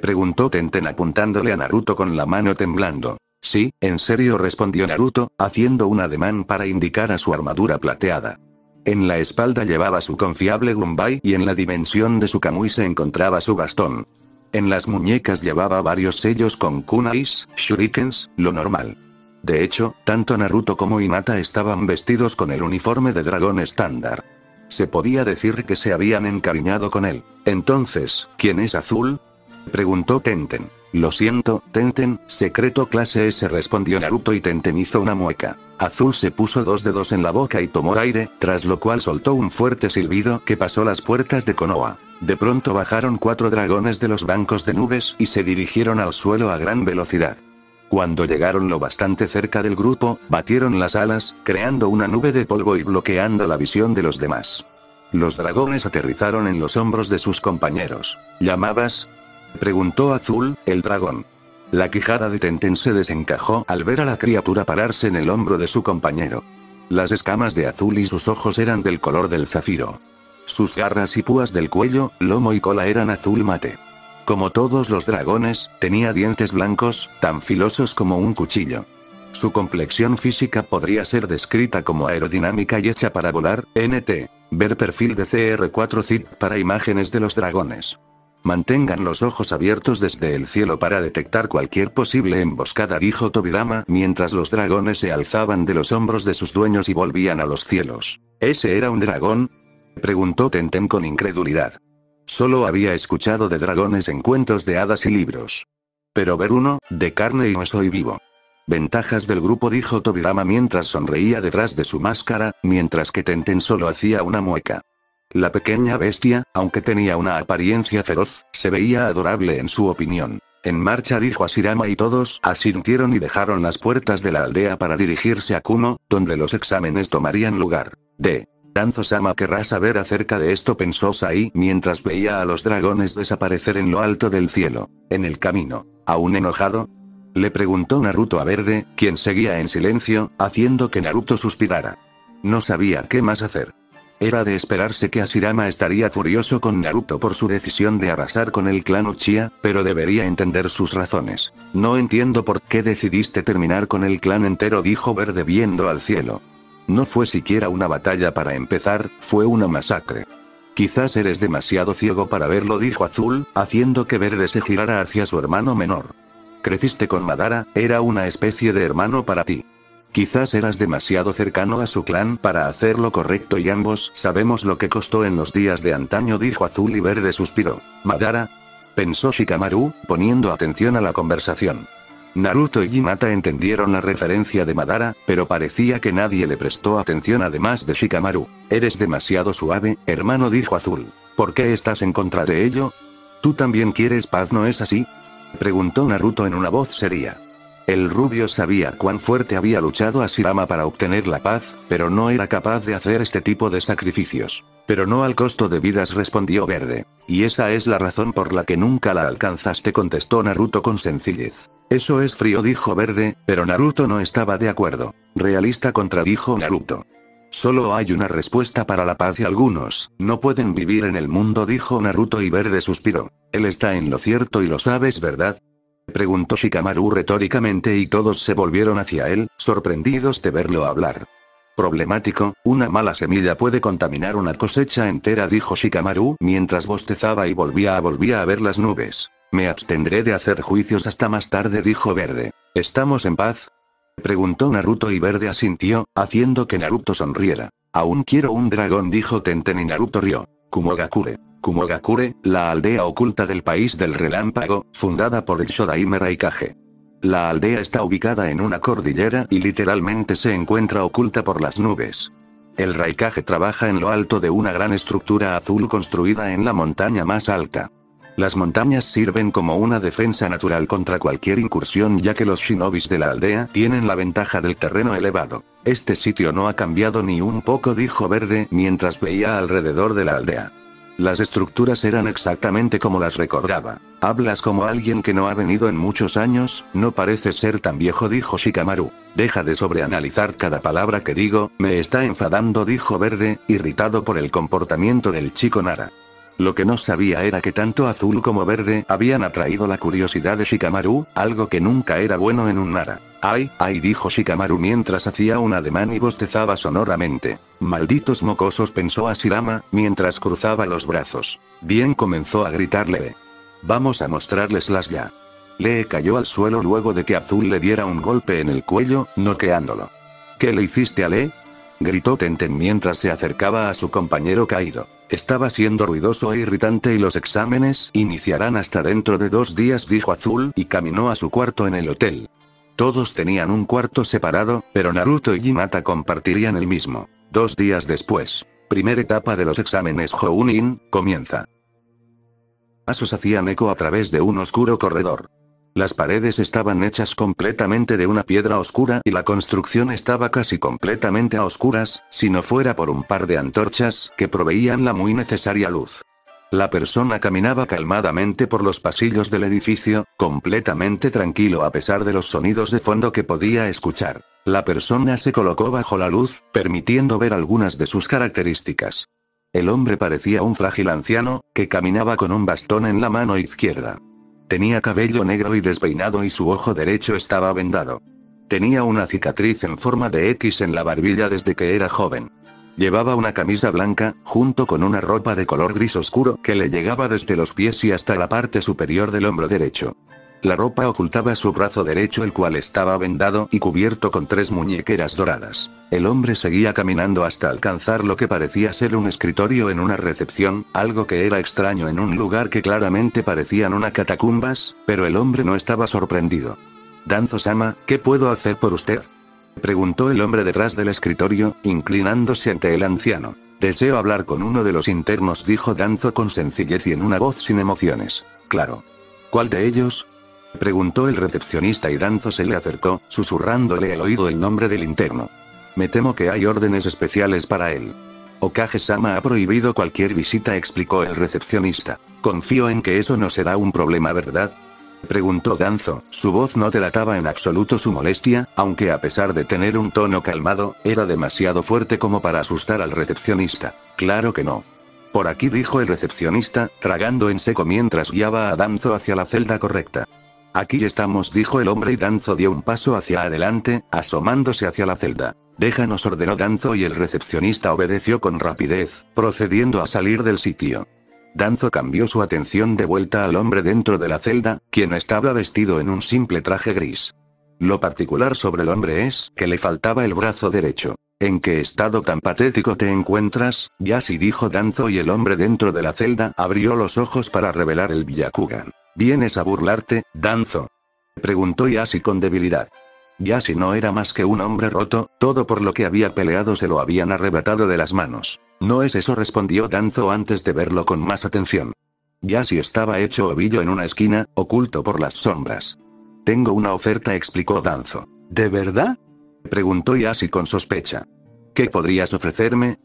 Preguntó Tenten apuntándole a Naruto con la mano temblando. Sí, en serio respondió Naruto, haciendo un ademán para indicar a su armadura plateada. En la espalda llevaba su confiable Gumbai y en la dimensión de su kamui se encontraba su bastón. En las muñecas llevaba varios sellos con kunais, shurikens, lo normal. De hecho, tanto Naruto como Hinata estaban vestidos con el uniforme de dragón estándar. Se podía decir que se habían encariñado con él. Entonces, ¿quién es azul? Preguntó Tenten. Lo siento, Tenten, secreto clase S respondió Naruto y Tenten hizo una mueca. Azul se puso dos dedos en la boca y tomó aire, tras lo cual soltó un fuerte silbido que pasó las puertas de Konoha. De pronto bajaron cuatro dragones de los bancos de nubes y se dirigieron al suelo a gran velocidad. Cuando llegaron lo bastante cerca del grupo, batieron las alas, creando una nube de polvo y bloqueando la visión de los demás. Los dragones aterrizaron en los hombros de sus compañeros. ¿Llamabas? Preguntó Azul, el dragón. La quijada de Tenten se desencajó al ver a la criatura pararse en el hombro de su compañero. Las escamas de Azul y sus ojos eran del color del zafiro. Sus garras y púas del cuello, lomo y cola eran azul mate. Como todos los dragones, tenía dientes blancos, tan filosos como un cuchillo. Su complexión física podría ser descrita como aerodinámica y hecha para volar, NT. Ver perfil de CR4 ZIP para imágenes de los dragones. Mantengan los ojos abiertos desde el cielo para detectar cualquier posible emboscada, dijo Tobirama mientras los dragones se alzaban de los hombros de sus dueños y volvían a los cielos. ¿Ese era un dragón? preguntó Tenten con incredulidad. Solo había escuchado de dragones en cuentos de hadas y libros. Pero ver uno, de carne y hueso y vivo. Ventajas del grupo dijo Tobirama mientras sonreía detrás de su máscara, mientras que Tenten solo hacía una mueca. La pequeña bestia, aunque tenía una apariencia feroz, se veía adorable en su opinión. En marcha dijo Asirama y todos asintieron y dejaron las puertas de la aldea para dirigirse a Kumo, donde los exámenes tomarían lugar. D. Danzo-sama querrá saber acerca de esto pensó Sai mientras veía a los dragones desaparecer en lo alto del cielo. En el camino. ¿Aún enojado? Le preguntó Naruto a Verde, quien seguía en silencio, haciendo que Naruto suspirara. No sabía qué más hacer. Era de esperarse que Asirama estaría furioso con Naruto por su decisión de arrasar con el clan Uchiha, pero debería entender sus razones. No entiendo por qué decidiste terminar con el clan entero, dijo Verde viendo al cielo. No fue siquiera una batalla para empezar, fue una masacre. Quizás eres demasiado ciego para verlo, dijo Azul, haciendo que Verde se girara hacia su hermano menor. Creciste con Madara, era una especie de hermano para ti. Quizás eras demasiado cercano a su clan para hacer lo correcto y ambos sabemos lo que costó en los días de antaño, dijo Azul y Verde suspiró. Madara, pensó Shikamaru, poniendo atención a la conversación. Naruto y Hinata entendieron la referencia de Madara, pero parecía que nadie le prestó atención además de Shikamaru. Eres demasiado suave, hermano dijo Azul. ¿Por qué estás en contra de ello? ¿Tú también quieres paz no es así? Preguntó Naruto en una voz seria. El rubio sabía cuán fuerte había luchado Asirama para obtener la paz, pero no era capaz de hacer este tipo de sacrificios. Pero no al costo de vidas respondió Verde. Y esa es la razón por la que nunca la alcanzaste contestó Naruto con sencillez. Eso es frío dijo Verde, pero Naruto no estaba de acuerdo. Realista contradijo Naruto. Solo hay una respuesta para la paz y algunos no pueden vivir en el mundo dijo Naruto y Verde suspiró. Él está en lo cierto y lo sabes verdad. Preguntó Shikamaru retóricamente y todos se volvieron hacia él, sorprendidos de verlo hablar. Problemático, una mala semilla puede contaminar una cosecha entera dijo Shikamaru mientras bostezaba y volvía a volvía a ver las nubes. Me abstendré de hacer juicios hasta más tarde, dijo Verde. ¿Estamos en paz? Preguntó Naruto y Verde asintió, haciendo que Naruto sonriera. Aún quiero un dragón, dijo Tenten y Naruto rió. Kumogakure. Kumogakure, la aldea oculta del país del relámpago, fundada por el Shodaime Raikage. La aldea está ubicada en una cordillera y literalmente se encuentra oculta por las nubes. El Raikage trabaja en lo alto de una gran estructura azul construida en la montaña más alta. Las montañas sirven como una defensa natural contra cualquier incursión ya que los shinobis de la aldea tienen la ventaja del terreno elevado. Este sitio no ha cambiado ni un poco dijo Verde mientras veía alrededor de la aldea. Las estructuras eran exactamente como las recordaba. Hablas como alguien que no ha venido en muchos años, no parece ser tan viejo dijo Shikamaru. Deja de sobreanalizar cada palabra que digo, me está enfadando dijo Verde, irritado por el comportamiento del chico Nara. Lo que no sabía era que tanto azul como verde habían atraído la curiosidad de Shikamaru, algo que nunca era bueno en un Nara. Ay, ay dijo Shikamaru mientras hacía un ademán y bostezaba sonoramente. Malditos mocosos pensó Asirama, mientras cruzaba los brazos. Bien comenzó a gritarle. Vamos a mostrarles ya. Lee cayó al suelo luego de que Azul le diera un golpe en el cuello, noqueándolo. ¿Qué le hiciste a Lee? Gritó Tenten mientras se acercaba a su compañero caído. Estaba siendo ruidoso e irritante y los exámenes iniciarán hasta dentro de dos días, dijo Azul y caminó a su cuarto en el hotel. Todos tenían un cuarto separado, pero Naruto y Hinata compartirían el mismo. Dos días después. Primera etapa de los exámenes Jounin, comienza. Pasos hacían eco a través de un oscuro corredor. Las paredes estaban hechas completamente de una piedra oscura y la construcción estaba casi completamente a oscuras, si no fuera por un par de antorchas que proveían la muy necesaria luz. La persona caminaba calmadamente por los pasillos del edificio, completamente tranquilo a pesar de los sonidos de fondo que podía escuchar. La persona se colocó bajo la luz, permitiendo ver algunas de sus características. El hombre parecía un frágil anciano, que caminaba con un bastón en la mano izquierda. Tenía cabello negro y despeinado y su ojo derecho estaba vendado. Tenía una cicatriz en forma de X en la barbilla desde que era joven. Llevaba una camisa blanca, junto con una ropa de color gris oscuro que le llegaba desde los pies y hasta la parte superior del hombro derecho. La ropa ocultaba su brazo derecho el cual estaba vendado y cubierto con tres muñequeras doradas. El hombre seguía caminando hasta alcanzar lo que parecía ser un escritorio en una recepción, algo que era extraño en un lugar que claramente parecían una catacumbas, pero el hombre no estaba sorprendido. Danzo-sama, ¿qué puedo hacer por usted? Preguntó el hombre detrás del escritorio, inclinándose ante el anciano. Deseo hablar con uno de los internos, dijo Danzo con sencillez y en una voz sin emociones. Claro. ¿Cuál de ellos? Preguntó el recepcionista y Danzo se le acercó, susurrándole al oído el nombre del interno. Me temo que hay órdenes especiales para él. Okage-sama ha prohibido cualquier visita, explicó el recepcionista. Confío en que eso no será un problema, ¿verdad? Preguntó Danzo, su voz no delataba en absoluto su molestia, aunque a pesar de tener un tono calmado, era demasiado fuerte como para asustar al recepcionista. Claro que no. Por aquí dijo el recepcionista, tragando en seco mientras guiaba a Danzo hacia la celda correcta. Aquí estamos, dijo el hombre y Danzo dio un paso hacia adelante, asomándose hacia la celda. Déjanos, ordenó Danzo y el recepcionista obedeció con rapidez, procediendo a salir del sitio. Danzo cambió su atención de vuelta al hombre dentro de la celda, quien estaba vestido en un simple traje gris. Lo particular sobre el hombre es que le faltaba el brazo derecho. ¿En qué estado tan patético te encuentras? Yasi dijo Danzo y el hombre dentro de la celda abrió los ojos para revelar el Byakugan. ¿Vienes a burlarte, Danzo? Preguntó Yasi con debilidad. Ya si no era más que un hombre roto, todo por lo que había peleado se lo habían arrebatado de las manos. No es eso, respondió Danzo antes de verlo con más atención. Ya si estaba hecho ovillo en una esquina, oculto por las sombras. Tengo una oferta, explicó Danzo. ¿De verdad? preguntó Yasi con sospecha. ¿Qué podrías ofrecerme?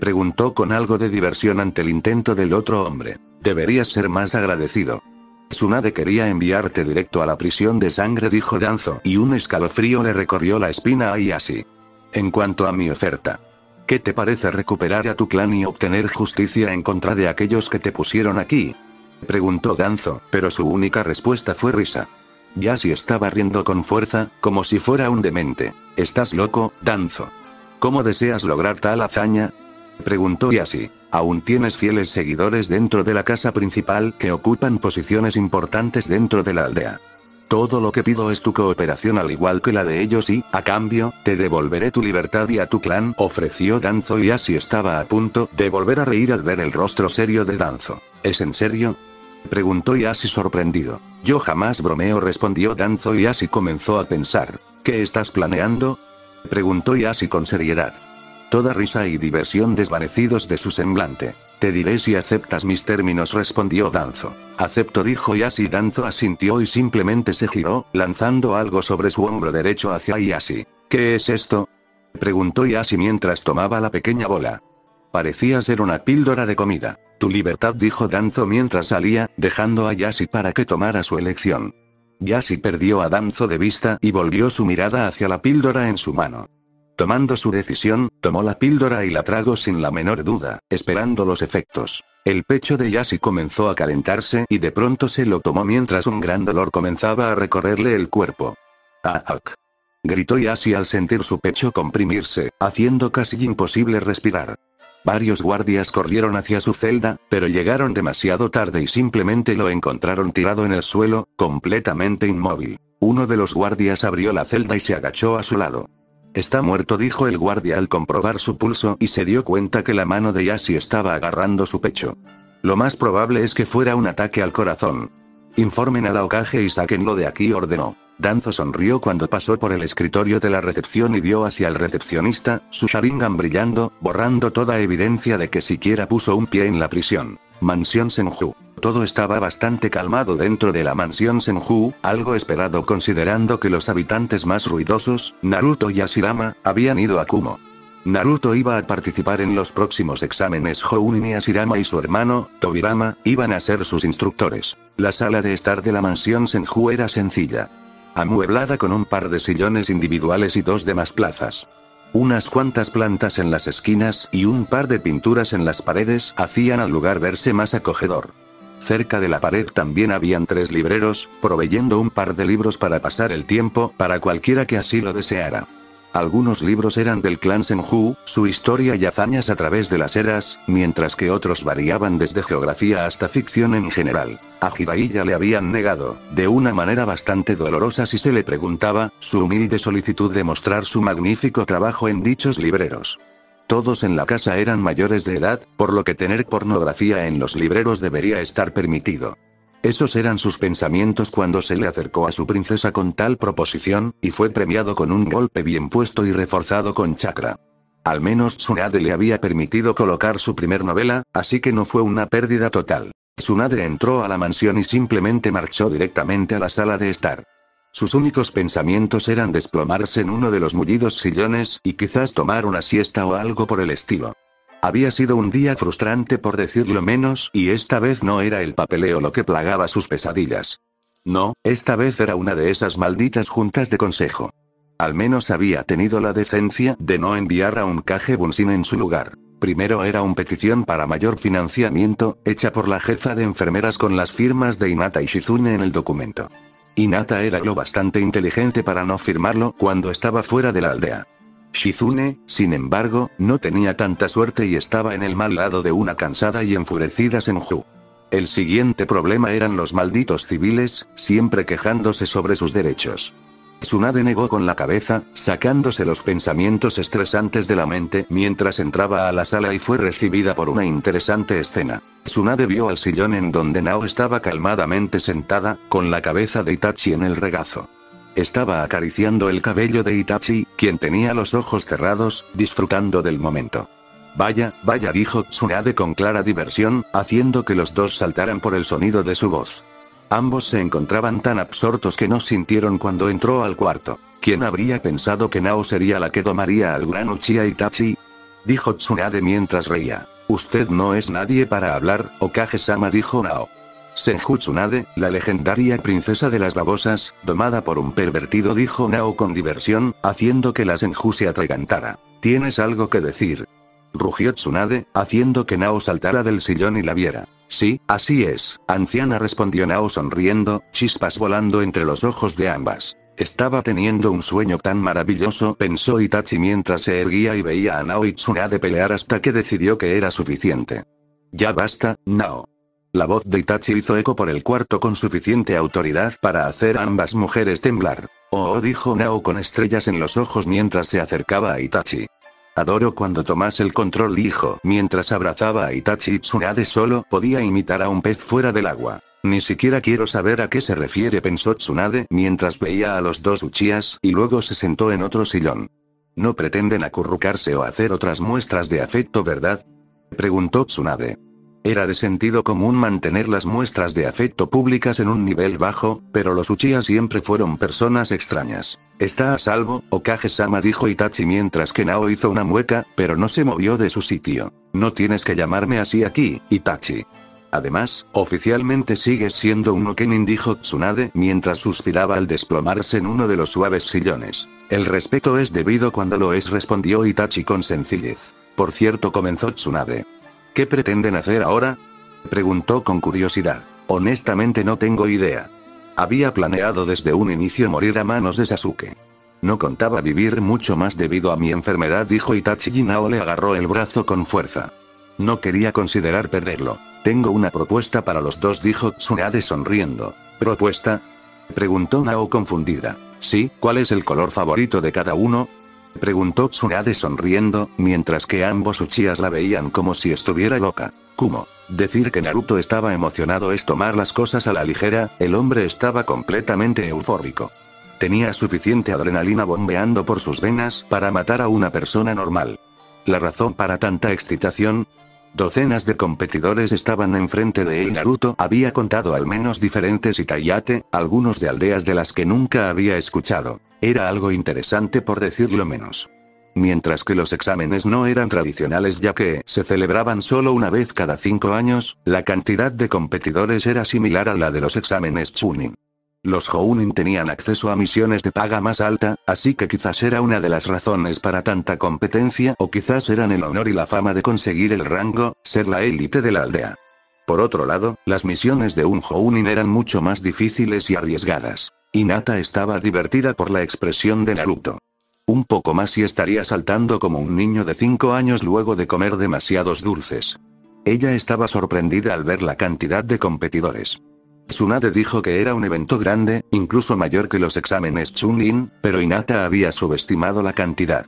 preguntó con algo de diversión ante el intento del otro hombre. Deberías ser más agradecido. Tsunade quería enviarte directo a la prisión de sangre, dijo Danzo, y un escalofrío le recorrió la espina a Yashi. En cuanto a mi oferta. ¿Qué te parece recuperar a tu clan y obtener justicia en contra de aquellos que te pusieron aquí? Preguntó Danzo, pero su única respuesta fue risa. Yashi estaba riendo con fuerza, como si fuera un demente. ¿Estás loco, Danzo? ¿Cómo deseas lograr tal hazaña? Preguntó Yashi. Aún tienes fieles seguidores dentro de la casa principal que ocupan posiciones importantes dentro de la aldea. Todo lo que pido es tu cooperación al igual que la de ellos y, a cambio, te devolveré tu libertad y a tu clan, ofreció Danzo y Yashi estaba a punto de volver a reír al ver el rostro serio de Danzo. ¿Es en serio? Preguntó Yashi sorprendido. Yo jamás bromeo respondió Danzo y Yashi comenzó a pensar. ¿Qué estás planeando? Preguntó Yashi con seriedad. Toda risa y diversión desvanecidos de su semblante. Te diré si aceptas mis términos, respondió Danzo. Acepto, dijo Yasi. Danzo asintió y simplemente se giró, lanzando algo sobre su hombro derecho hacia Yasi. ¿Qué es esto? preguntó Yasi mientras tomaba la pequeña bola. Parecía ser una píldora de comida. Tu libertad, dijo Danzo mientras salía, dejando a Yasi para que tomara su elección. Yasi perdió a Danzo de vista y volvió su mirada hacia la píldora en su mano. Tomando su decisión, tomó la píldora y la tragó sin la menor duda, esperando los efectos. El pecho de Yasi comenzó a calentarse y de pronto se lo tomó mientras un gran dolor comenzaba a recorrerle el cuerpo. ¡Aak! Gritó Yasi al sentir su pecho comprimirse, haciendo casi imposible respirar. Varios guardias corrieron hacia su celda, pero llegaron demasiado tarde y simplemente lo encontraron tirado en el suelo, completamente inmóvil. Uno de los guardias abrió la celda y se agachó a su lado. Está muerto, dijo el guardia al comprobar su pulso y se dio cuenta que la mano de Yashi estaba agarrando su pecho. Lo más probable es que fuera un ataque al corazón. Informen a la Okage y sáquenlo de aquí, ordenó. Danzo sonrió cuando pasó por el escritorio de la recepción y vio hacia el recepcionista, su Sharingan brillando, borrando toda evidencia de que siquiera puso un pie en la prisión. Mansión Senju. Todo estaba bastante calmado dentro de la mansión Senju, algo esperado considerando que los habitantes más ruidosos, Naruto y Ashirama, habían ido a Kumo. Naruto iba a participar en los próximos exámenes Jounin y Ashirama y su hermano, Tobirama, iban a ser sus instructores. La sala de estar de la mansión Senju era sencilla. Amueblada con un par de sillones individuales y dos demás plazas. Unas cuantas plantas en las esquinas y un par de pinturas en las paredes hacían al lugar verse más acogedor. Cerca de la pared también habían tres libreros, proveyendo un par de libros para pasar el tiempo para cualquiera que así lo deseara. Algunos libros eran del clan Senju, su historia y hazañas a través de las eras, mientras que otros variaban desde geografía hasta ficción en general. A Jiraiya le habían negado, de una manera bastante dolorosa si se le preguntaba, su humilde solicitud de mostrar su magnífico trabajo en dichos libreros. Todos en la casa eran mayores de edad, por lo que tener pornografía en los libreros debería estar permitido. Esos eran sus pensamientos cuando se le acercó a su princesa con tal proposición, y fue premiado con un golpe bien puesto y reforzado con chakra. Al menos Tsunade le había permitido colocar su primer novela, así que no fue una pérdida total. Tsunade entró a la mansión y simplemente marchó directamente a la sala de estar. Sus únicos pensamientos eran desplomarse en uno de los mullidos sillones y quizás tomar una siesta o algo por el estilo. Había sido un día frustrante por decirlo menos, y esta vez no era el papeleo lo que plagaba sus pesadillas. No, esta vez era una de esas malditas juntas de consejo. Al menos había tenido la decencia de no enviar a un Kage Bunsin en su lugar. Primero era una petición para mayor financiamiento, hecha por la jefa de enfermeras con las firmas de Inata y Shizune en el documento. Inata era lo bastante inteligente para no firmarlo cuando estaba fuera de la aldea. Shizune, sin embargo, no tenía tanta suerte y estaba en el mal lado de una cansada y enfurecida Senju. El siguiente problema eran los malditos civiles, siempre quejándose sobre sus derechos. Tsunade negó con la cabeza, sacándose los pensamientos estresantes de la mente mientras entraba a la sala y fue recibida por una interesante escena. Tsunade vio al sillón en donde Nao estaba calmadamente sentada, con la cabeza de Itachi en el regazo. Estaba acariciando el cabello de Itachi, quien tenía los ojos cerrados, disfrutando del momento. Vaya, vaya, dijo Tsunade con clara diversión, haciendo que los dos saltaran por el sonido de su voz. Ambos se encontraban tan absortos que no sintieron cuando entró al cuarto. ¿Quién habría pensado que Nao sería la que domaría al gran Uchiha Itachi? Dijo Tsunade mientras reía. Usted no es nadie para hablar, Okage-sama dijo Nao. Senju Tsunade, la legendaria princesa de las babosas, domada por un pervertido dijo Nao con diversión, haciendo que la Senju se atragantara. ¿Tienes algo que decir? Rugió Tsunade, haciendo que Nao saltara del sillón y la viera. Sí, así es, anciana respondió Nao sonriendo, chispas volando entre los ojos de ambas. Estaba teniendo un sueño tan maravilloso, pensó Itachi mientras se erguía y veía a Nao y Tsunade pelear hasta que decidió que era suficiente. Ya basta, Nao. La voz de Itachi hizo eco por el cuarto con suficiente autoridad para hacer a ambas mujeres temblar. Oh, oh, dijo Nao con estrellas en los ojos mientras se acercaba a Itachi. Adoro cuando tomas el control, dijo, mientras abrazaba a Itachi Tsunade solo podía imitar a un pez fuera del agua. Ni siquiera quiero saber a qué se refiere, pensó Tsunade mientras veía a los dos Uchías y luego se sentó en otro sillón. No pretenden acurrucarse o hacer otras muestras de afecto, ¿verdad? Preguntó Tsunade. Era de sentido común mantener las muestras de afecto públicas en un nivel bajo, pero los Uchiha siempre fueron personas extrañas. Está a salvo, Okage-sama dijo Itachi mientras que Nao hizo una mueca, pero no se movió de su sitio. No tienes que llamarme así aquí, Itachi. Además, oficialmente sigues siendo un Okenin dijo Tsunade mientras suspiraba al desplomarse en uno de los suaves sillones. El respeto es debido cuando lo es respondió Itachi con sencillez. Por cierto comenzó Tsunade. ¿Qué pretenden hacer ahora? Preguntó con curiosidad. Honestamente no tengo idea. Había planeado desde un inicio morir a manos de Sasuke. No contaba vivir mucho más debido a mi enfermedad, dijo Itachi y Nao le agarró el brazo con fuerza. No quería considerar perderlo. Tengo una propuesta para los dos, dijo Tsunade sonriendo. ¿Propuesta? Preguntó Nao confundida. Sí, ¿cuál es el color favorito de cada uno? Preguntó Tsunade sonriendo, mientras que ambos Uchihas la veían como si estuviera loca. Kumo. Decir que Naruto estaba emocionado es tomar las cosas a la ligera, el hombre estaba completamente eufórico. Tenía suficiente adrenalina bombeando por sus venas para matar a una persona normal. La razón para tanta excitación, Docenas de competidores estaban enfrente de él. Naruto había contado al menos diferentes Itayate, algunos de aldeas de las que nunca había escuchado. Era algo interesante por decirlo menos. Mientras que los exámenes no eran tradicionales ya que se celebraban solo una vez cada cinco años, la cantidad de competidores era similar a la de los exámenes Chunin. Los Jounin tenían acceso a misiones de paga más alta, así que quizás era una de las razones para tanta competencia o quizás eran el honor y la fama de conseguir el rango, ser la élite de la aldea. Por otro lado, las misiones de un Jounin eran mucho más difíciles y arriesgadas. Hinata estaba divertida por la expresión de Naruto. Un poco más y estaría saltando como un niño de 5 años luego de comer demasiados dulces. Ella estaba sorprendida al ver la cantidad de competidores. Tsunade dijo que era un evento grande, incluso mayor que los exámenes Chunin, pero Inata había subestimado la cantidad.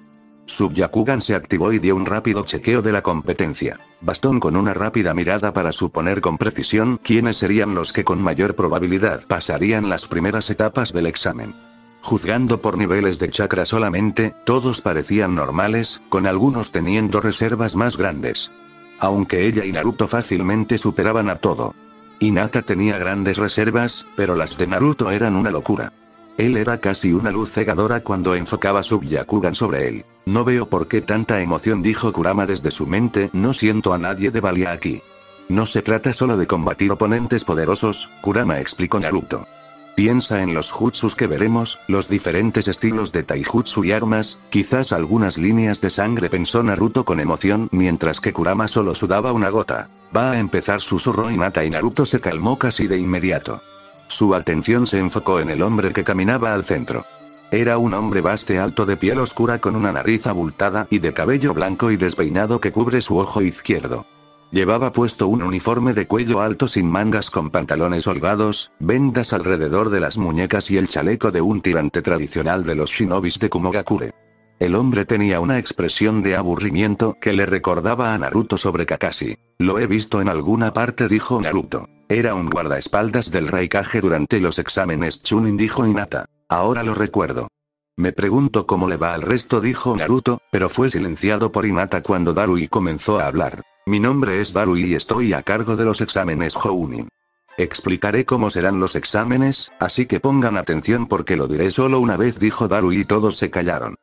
Subyakugan se activó y dio un rápido chequeo de la competencia. Bastón con una rápida mirada para suponer con precisión quiénes serían los que con mayor probabilidad pasarían las primeras etapas del examen. Juzgando por niveles de chakra solamente, todos parecían normales, con algunos teniendo reservas más grandes. Aunque ella y Naruto fácilmente superaban a todo. Hinata tenía grandes reservas, pero las de Naruto eran una locura. Él era casi una luz cegadora cuando enfocaba su Byakugan sobre él. No veo por qué tanta emoción dijo Kurama desde su mente, no siento a nadie de valía aquí. No se trata solo de combatir oponentes poderosos, Kurama explicó Naruto. Piensa en los jutsus que veremos, los diferentes estilos de taijutsu y armas, quizás algunas líneas de sangre pensó Naruto con emoción mientras que Kurama solo sudaba una gota. Va a empezar susurró Hinata y Naruto se calmó casi de inmediato. Su atención se enfocó en el hombre que caminaba al centro. Era un hombre baste alto de piel oscura con una nariz abultada y de cabello blanco y despeinado que cubre su ojo izquierdo. Llevaba puesto un uniforme de cuello alto sin mangas con pantalones holgados, vendas alrededor de las muñecas y el chaleco de un tirante tradicional de los shinobis de Kumogakure. El hombre tenía una expresión de aburrimiento que le recordaba a Naruto sobre Kakashi. Lo he visto en alguna parte dijo Naruto. Era un guardaespaldas del Raikage durante los exámenes Chunin dijo Hinata. Ahora lo recuerdo. Me pregunto cómo le va al resto dijo Naruto, pero fue silenciado por Hinata cuando Darui comenzó a hablar. Mi nombre es Darui y estoy a cargo de los exámenes Jounin. Explicaré cómo serán los exámenes, así que pongan atención porque lo diré solo una vez dijo Darui y todos se callaron.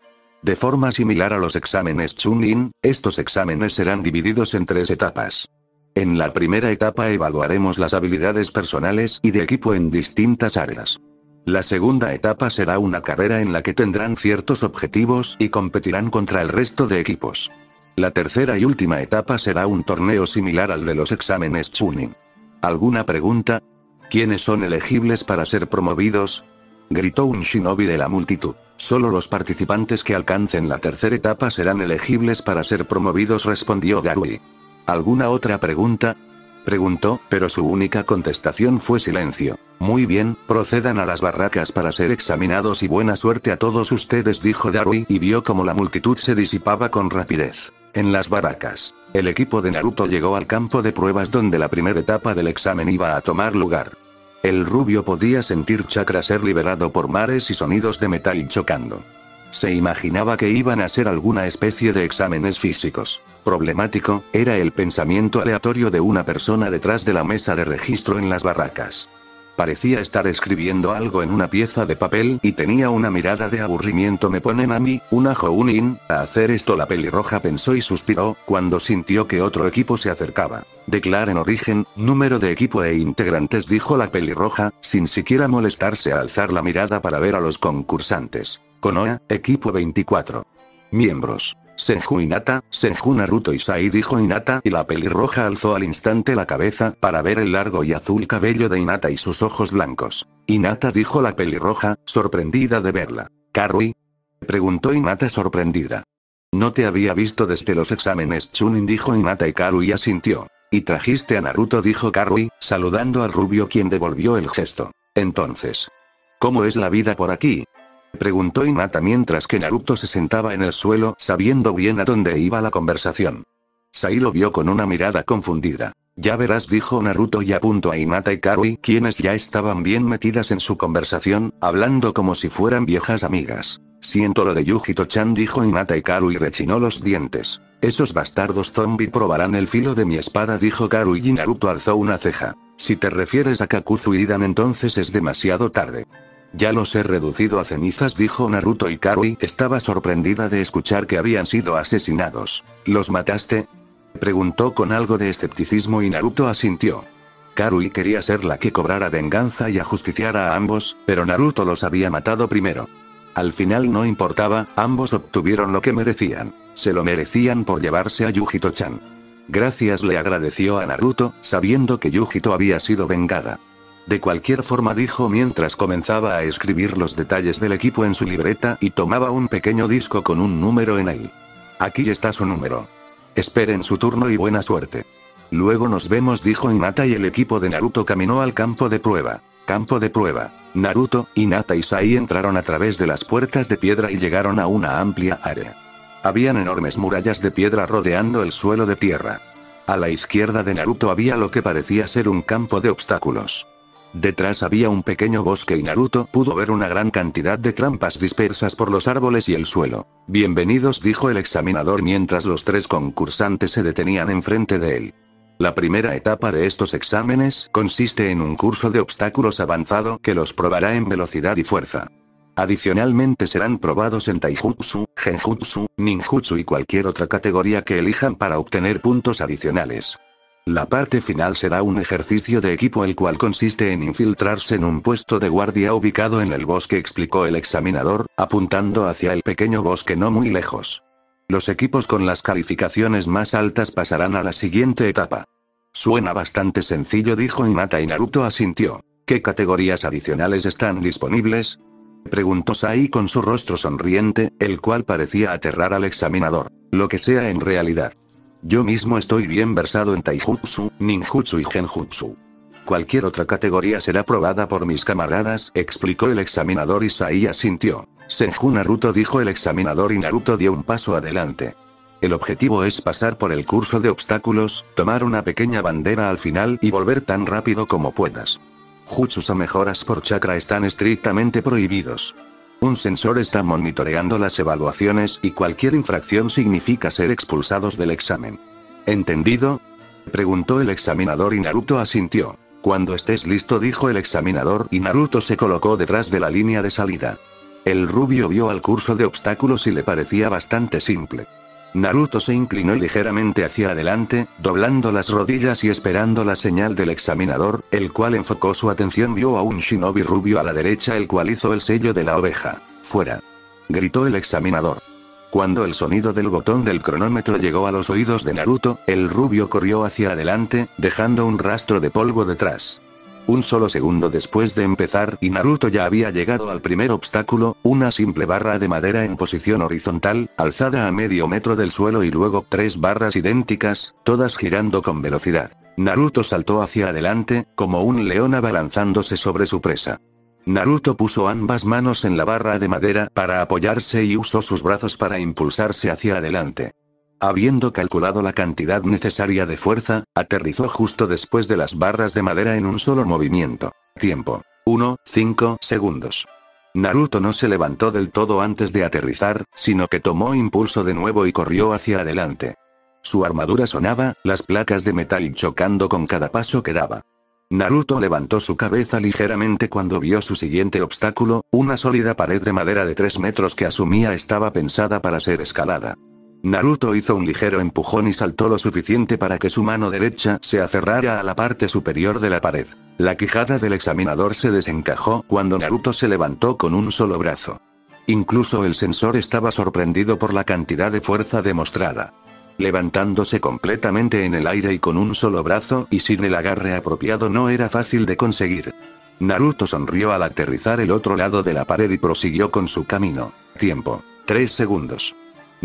De forma similar a los exámenes Chunin, estos exámenes serán divididos en tres etapas. En la primera etapa evaluaremos las habilidades personales y de equipo en distintas áreas. La segunda etapa será una carrera en la que tendrán ciertos objetivos y competirán contra el resto de equipos. La tercera y última etapa será un torneo similar al de los exámenes Chunin. ¿Alguna pregunta? ¿Quiénes son elegibles para ser promovidos? Gritó un shinobi de la multitud. Solo los participantes que alcancen la tercera etapa serán elegibles para ser promovidos, respondió Garui. ¿Alguna otra pregunta? Preguntó, pero su única contestación fue silencio. Muy bien, procedan a las barracas para ser examinados y buena suerte a todos ustedes, dijo Darui y vio como la multitud se disipaba con rapidez. En las barracas, el equipo de Naruto llegó al campo de pruebas donde la primera etapa del examen iba a tomar lugar. El rubio podía sentir chakra ser liberado por mares y sonidos de metal chocando. Se imaginaba que iban a ser alguna especie de exámenes físicos. Problemático, era el pensamiento aleatorio de una persona detrás de la mesa de registro en las barracas. Parecía estar escribiendo algo en una pieza de papel y tenía una mirada de aburrimiento. Me ponen a mí, una Jounin, a hacer esto. La pelirroja pensó y suspiró, cuando sintió que otro equipo se acercaba. Declaren origen, número de equipo e integrantes, dijo la pelirroja, sin siquiera molestarse a alzar la mirada para ver a los concursantes. Konoha, equipo 24. Miembros. Senju Inata, Senju Naruto Isai dijo Inata y la pelirroja alzó al instante la cabeza para ver el largo y azul cabello de Inata y sus ojos blancos. Inata dijo la pelirroja, sorprendida de verla. ¿Karui? Preguntó Inata sorprendida. No te había visto desde los exámenes Chunin dijo Inata y Karui asintió. Y trajiste a Naruto dijo Karui, saludando al rubio quien devolvió el gesto. Entonces. ¿Cómo es la vida por aquí? Preguntó Hinata mientras que Naruto se sentaba en el suelo, sabiendo bien a dónde iba la conversación. Sai lo vio con una mirada confundida. Ya verás, dijo Naruto y apuntó a Hinata y Karui, quienes ya estaban bien metidas en su conversación, hablando como si fueran viejas amigas. Siento lo de Yujito-chan, dijo Hinata y Karui rechinó los dientes. Esos bastardos zombie probarán el filo de mi espada, dijo Karui y Naruto alzó una ceja. Si te refieres a Kakuzu Idan entonces es demasiado tarde. Ya los he reducido a cenizas, dijo Naruto y Karui estaba sorprendida de escuchar que habían sido asesinados. ¿Los mataste? Preguntó con algo de escepticismo y Naruto asintió. Karui quería ser la que cobrara venganza y ajusticiara a ambos, pero Naruto los había matado primero. Al final no importaba, ambos obtuvieron lo que merecían. Se lo merecían por llevarse a Yujito-chan. Gracias le agradeció a Naruto, sabiendo que Yujito había sido vengada. De cualquier forma dijo mientras comenzaba a escribir los detalles del equipo en su libreta y tomaba un pequeño disco con un número en él. Aquí está su número. Esperen su turno y buena suerte. Luego nos vemos dijo Hinata y el equipo de Naruto caminó al campo de prueba. Campo de prueba. Naruto, Hinata y Sai entraron a través de las puertas de piedra y llegaron a una amplia área. Habían enormes murallas de piedra rodeando el suelo de tierra. A la izquierda de Naruto había lo que parecía ser un campo de obstáculos. Detrás había un pequeño bosque y Naruto pudo ver una gran cantidad de trampas dispersas por los árboles y el suelo. Bienvenidos dijo el examinador mientras los tres concursantes se detenían enfrente de él. La primera etapa de estos exámenes consiste en un curso de obstáculos avanzado que los probará en velocidad y fuerza. Adicionalmente serán probados en Taijutsu, Genjutsu, Ninjutsu y cualquier otra categoría que elijan para obtener puntos adicionales. La parte final será un ejercicio de equipo el cual consiste en infiltrarse en un puesto de guardia ubicado en el bosque explicó el examinador, apuntando hacia el pequeño bosque no muy lejos. Los equipos con las calificaciones más altas pasarán a la siguiente etapa. Suena bastante sencillo, dijo Hinata y Naruto asintió. ¿Qué categorías adicionales están disponibles? Preguntó Sai con su rostro sonriente, el cual parecía aterrar al examinador. Lo que sea en realidad. Yo mismo estoy bien versado en Taijutsu, Ninjutsu y Genjutsu. Cualquier otra categoría será probada por mis camaradas, explicó el examinador y Sai asintió. Senju Naruto dijo el examinador y Naruto dio un paso adelante. El objetivo es pasar por el curso de obstáculos, tomar una pequeña bandera al final y volver tan rápido como puedas. Jutsus o mejoras por chakra están estrictamente prohibidos. Un sensor está monitoreando las evaluaciones y cualquier infracción significa ser expulsados del examen. ¿Entendido? Preguntó el examinador y Naruto asintió. Cuando estés listo dijo el examinador y Naruto se colocó detrás de la línea de salida. El rubio vio al curso de obstáculos y le parecía bastante simple. Naruto se inclinó ligeramente hacia adelante, doblando las rodillas y esperando la señal del examinador, el cual enfocó su atención vio a un shinobi rubio a la derecha el cual hizo el sello de la oveja. Fuera. Gritó el examinador. Cuando el sonido del botón del cronómetro llegó a los oídos de Naruto, el rubio corrió hacia adelante, dejando un rastro de polvo detrás. Un solo segundo después de empezar y Naruto ya había llegado al primer obstáculo, una simple barra de madera en posición horizontal, alzada a medio metro del suelo y luego tres barras idénticas, todas girando con velocidad. Naruto saltó hacia adelante, como un león abalanzándose sobre su presa. Naruto puso ambas manos en la barra de madera para apoyarse y usó sus brazos para impulsarse hacia adelante. Habiendo calculado la cantidad necesaria de fuerza, aterrizó justo después de las barras de madera en un solo movimiento. Tiempo. 1, 5 segundos. Naruto no se levantó del todo antes de aterrizar, sino que tomó impulso de nuevo y corrió hacia adelante. Su armadura sonaba, las placas de metal chocando con cada paso que daba. Naruto levantó su cabeza ligeramente cuando vio su siguiente obstáculo, una sólida pared de madera de 3 metros que asumía estaba pensada para ser escalada. Naruto hizo un ligero empujón y saltó lo suficiente para que su mano derecha se aferrara a la parte superior de la pared. La quijada del examinador se desencajó cuando Naruto se levantó con un solo brazo. Incluso el sensor estaba sorprendido por la cantidad de fuerza demostrada. Levantándose completamente en el aire y con un solo brazo y sin el agarre apropiado no era fácil de conseguir. Naruto sonrió al aterrizar el otro lado de la pared y prosiguió con su camino. Tiempo. 3 segundos.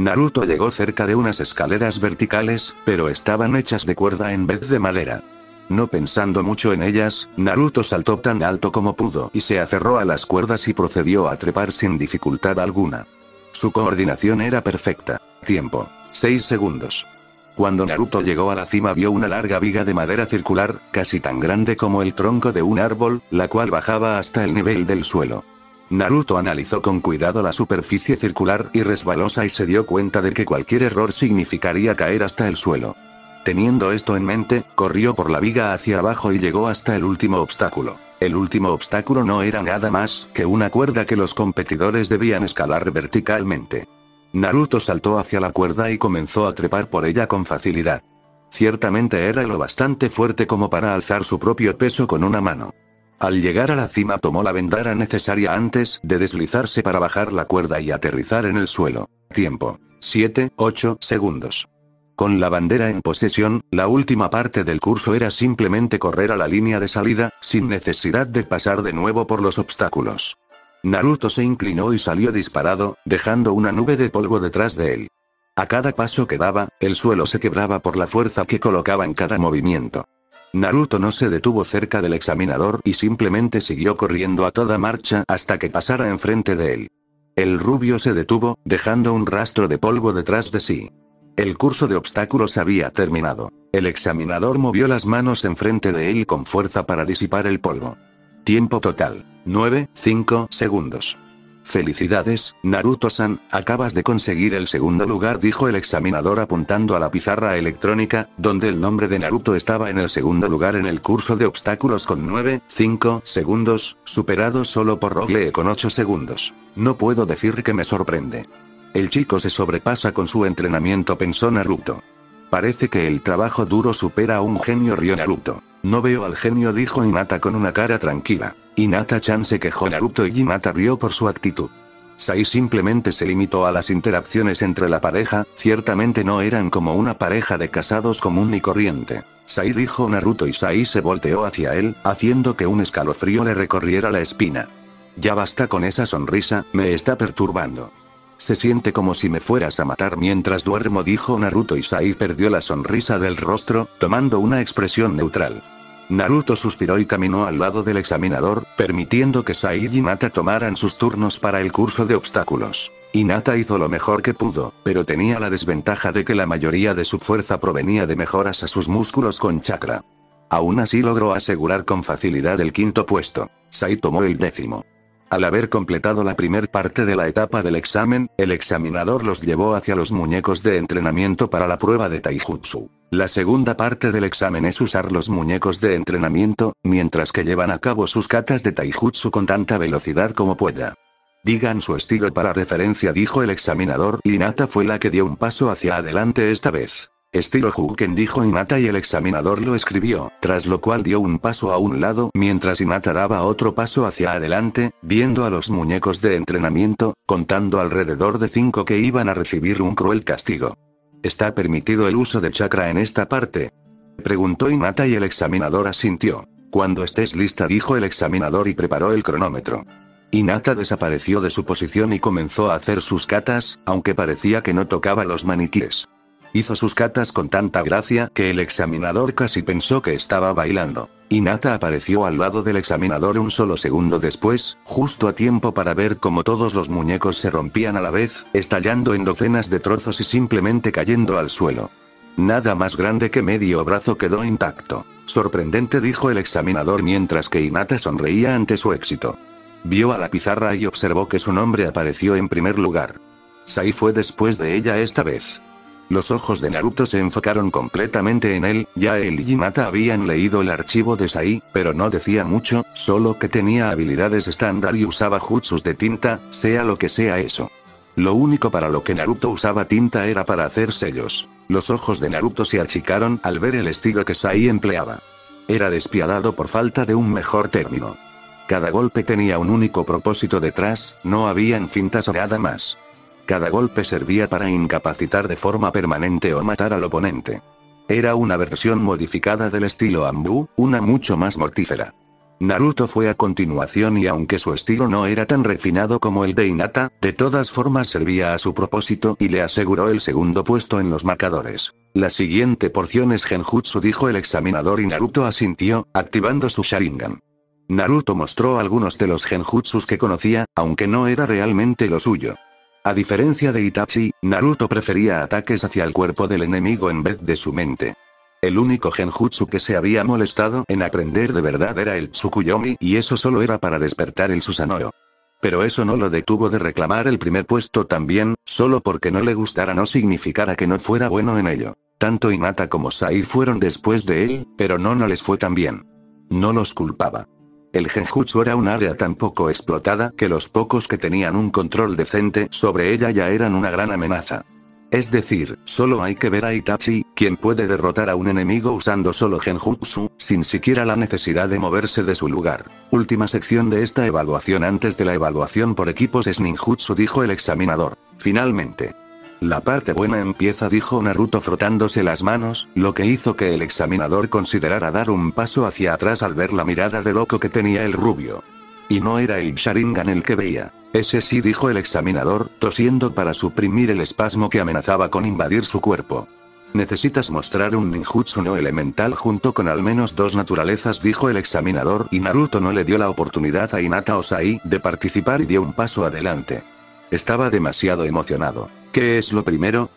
Naruto llegó cerca de unas escaleras verticales, pero estaban hechas de cuerda en vez de madera. No pensando mucho en ellas, Naruto saltó tan alto como pudo y se aferró a las cuerdas y procedió a trepar sin dificultad alguna. Su coordinación era perfecta. Tiempo. 6 segundos. Cuando Naruto llegó a la cima vio una larga viga de madera circular, casi tan grande como el tronco de un árbol, la cual bajaba hasta el nivel del suelo. Naruto analizó con cuidado la superficie circular y resbalosa y se dio cuenta de que cualquier error significaría caer hasta el suelo. Teniendo esto en mente, corrió por la viga hacia abajo y llegó hasta el último obstáculo. El último obstáculo no era nada más que una cuerda que los competidores debían escalar verticalmente. Naruto saltó hacia la cuerda y comenzó a trepar por ella con facilidad. Ciertamente era lo bastante fuerte como para alzar su propio peso con una mano. Al llegar a la cima tomó la vendara necesaria antes de deslizarse para bajar la cuerda y aterrizar en el suelo. Tiempo. 7, 8 segundos. Con la bandera en posesión, la última parte del curso era simplemente correr a la línea de salida, sin necesidad de pasar de nuevo por los obstáculos. Naruto se inclinó y salió disparado, dejando una nube de polvo detrás de él. A cada paso que daba, el suelo se quebraba por la fuerza que colocaba en cada movimiento. Naruto no se detuvo cerca del examinador y simplemente siguió corriendo a toda marcha hasta que pasara enfrente de él. El rubio se detuvo, dejando un rastro de polvo detrás de sí. El curso de obstáculos había terminado. El examinador movió las manos enfrente de él con fuerza para disipar el polvo. Tiempo total. 9, 5 segundos. Felicidades, Naruto-san, acabas de conseguir el segundo lugar, dijo el examinador apuntando a la pizarra electrónica, donde el nombre de Naruto estaba en el segundo lugar en el curso de obstáculos con 9, 5 segundos, superado solo por Rogle con 8 segundos. No puedo decir que me sorprende. El chico se sobrepasa con su entrenamiento, pensó Naruto. Parece que el trabajo duro supera a un genio, rió Naruto. No veo al genio, dijo Hinata con una cara tranquila. Hinata-chan se quejó Naruto y Hinata rió por su actitud. Sai simplemente se limitó a las interacciones entre la pareja, ciertamente no eran como una pareja de casados común y corriente. Sai dijo Naruto y Sai se volteó hacia él, haciendo que un escalofrío le recorriera la espina. Ya basta con esa sonrisa, me está perturbando. Se siente como si me fueras a matar mientras duermo, dijo Naruto y Sai perdió la sonrisa del rostro, tomando una expresión neutral. Naruto suspiró y caminó al lado del examinador, permitiendo que Sai y Hinata tomaran sus turnos para el curso de obstáculos. Hinata hizo lo mejor que pudo, pero tenía la desventaja de que la mayoría de su fuerza provenía de mejoras a sus músculos con chakra. Aún así logró asegurar con facilidad el quinto puesto. Sai tomó el décimo. Al haber completado la primer parte de la etapa del examen, el examinador los llevó hacia los muñecos de entrenamiento para la prueba de Taijutsu. La segunda parte del examen es usar los muñecos de entrenamiento, mientras que llevan a cabo sus katas de Taijutsu con tanta velocidad como pueda. Digan su estilo para referencia, dijo el examinador, y Nata fue la que dio un paso hacia adelante esta vez. Estilo Huken dijo Inata y el examinador lo escribió, tras lo cual dio un paso a un lado mientras Inata daba otro paso hacia adelante, viendo a los muñecos de entrenamiento, contando alrededor de cinco que iban a recibir un cruel castigo. ¿Está permitido el uso de chakra en esta parte? Preguntó Inata y el examinador asintió. Cuando estés lista dijo el examinador y preparó el cronómetro. Inata desapareció de su posición y comenzó a hacer sus catas, aunque parecía que no tocaba los maniquíes. Hizo sus catas con tanta gracia que el examinador casi pensó que estaba bailando. Inata apareció al lado del examinador un solo segundo después, justo a tiempo para ver cómo todos los muñecos se rompían a la vez, estallando en docenas de trozos y simplemente cayendo al suelo. Nada más grande que medio brazo quedó intacto. Sorprendente dijo el examinador mientras que Inata sonreía ante su éxito. Vio a la pizarra y observó que su nombre apareció en primer lugar. Sai fue después de ella esta vez. Los ojos de Naruto se enfocaron completamente en él, ya él y habían leído el archivo de Sai, pero no decía mucho, solo que tenía habilidades estándar y usaba jutsus de tinta, sea lo que sea eso. Lo único para lo que Naruto usaba tinta era para hacer sellos. Los ojos de Naruto se achicaron al ver el estilo que Sai empleaba. Era despiadado por falta de un mejor término. Cada golpe tenía un único propósito detrás, no habían fintas o nada más. Cada golpe servía para incapacitar de forma permanente o matar al oponente. Era una versión modificada del estilo Ambu, una mucho más mortífera. Naruto fue a continuación y aunque su estilo no era tan refinado como el de Hinata, de todas formas servía a su propósito y le aseguró el segundo puesto en los marcadores. La siguiente porción es Genjutsu dijo el examinador y Naruto asintió, activando su Sharingan. Naruto mostró algunos de los genjutsus que conocía, aunque no era realmente lo suyo. A diferencia de Itachi, Naruto prefería ataques hacia el cuerpo del enemigo en vez de su mente. El único genjutsu que se había molestado en aprender de verdad era el Tsukuyomi y eso solo era para despertar el Susanoo. Pero eso no lo detuvo de reclamar el primer puesto también, solo porque no le gustara no significara que no fuera bueno en ello. Tanto Inata como Sai fueron después de él, pero no no les fue tan bien. No los culpaba. El genjutsu era un área tan poco explotada que los pocos que tenían un control decente sobre ella ya eran una gran amenaza. Es decir, solo hay que ver a Itachi, quien puede derrotar a un enemigo usando solo genjutsu, sin siquiera la necesidad de moverse de su lugar. Última sección de esta evaluación antes de la evaluación por equipos es ninjutsu dijo el examinador. Finalmente. La parte buena empieza dijo Naruto frotándose las manos, lo que hizo que el examinador considerara dar un paso hacia atrás al ver la mirada de loco que tenía el rubio. Y no era el Sharingan el que veía. Ese sí dijo el examinador, tosiendo para suprimir el espasmo que amenazaba con invadir su cuerpo. Necesitas mostrar un ninjutsu no elemental junto con al menos dos naturalezas dijo el examinador y Naruto no le dio la oportunidad a Hinata Osai de participar y dio un paso adelante. Estaba demasiado emocionado. ¿Qué es lo primero?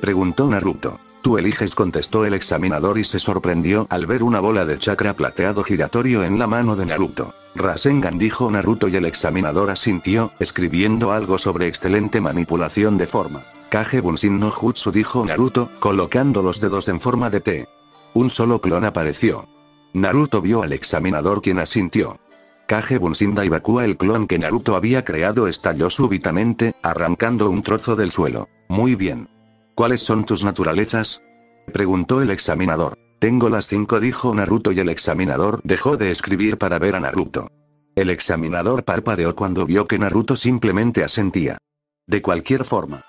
Preguntó Naruto. Tú eliges contestó el examinador y se sorprendió al ver una bola de chakra plateado giratorio en la mano de Naruto. Rasengan dijo Naruto y el examinador asintió, escribiendo algo sobre excelente manipulación de forma. Kage Bunshin no Jutsu dijo Naruto, colocando los dedos en forma de T. Un solo clon apareció. Naruto vio al examinador quien asintió. Kage Bunshin Daibakuwa el clon que Naruto había creado estalló súbitamente, arrancando un trozo del suelo. Muy bien. ¿Cuáles son tus naturalezas? Preguntó el examinador. Tengo las cinco dijo Naruto y el examinador dejó de escribir para ver a Naruto. El examinador parpadeó cuando vio que Naruto simplemente asentía. De cualquier forma.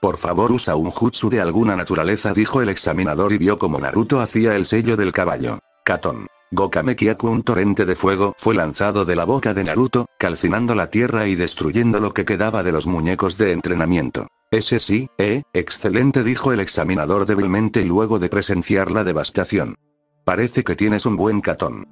Por favor usa un jutsu de alguna naturaleza dijo el examinador y vio como Naruto hacía el sello del caballo. Katon. Gokame Kyaku un torrente de fuego fue lanzado de la boca de Naruto, calcinando la tierra y destruyendo lo que quedaba de los muñecos de entrenamiento. Ese sí, eh, excelente dijo el examinador débilmente luego de presenciar la devastación. Parece que tienes un buen catón.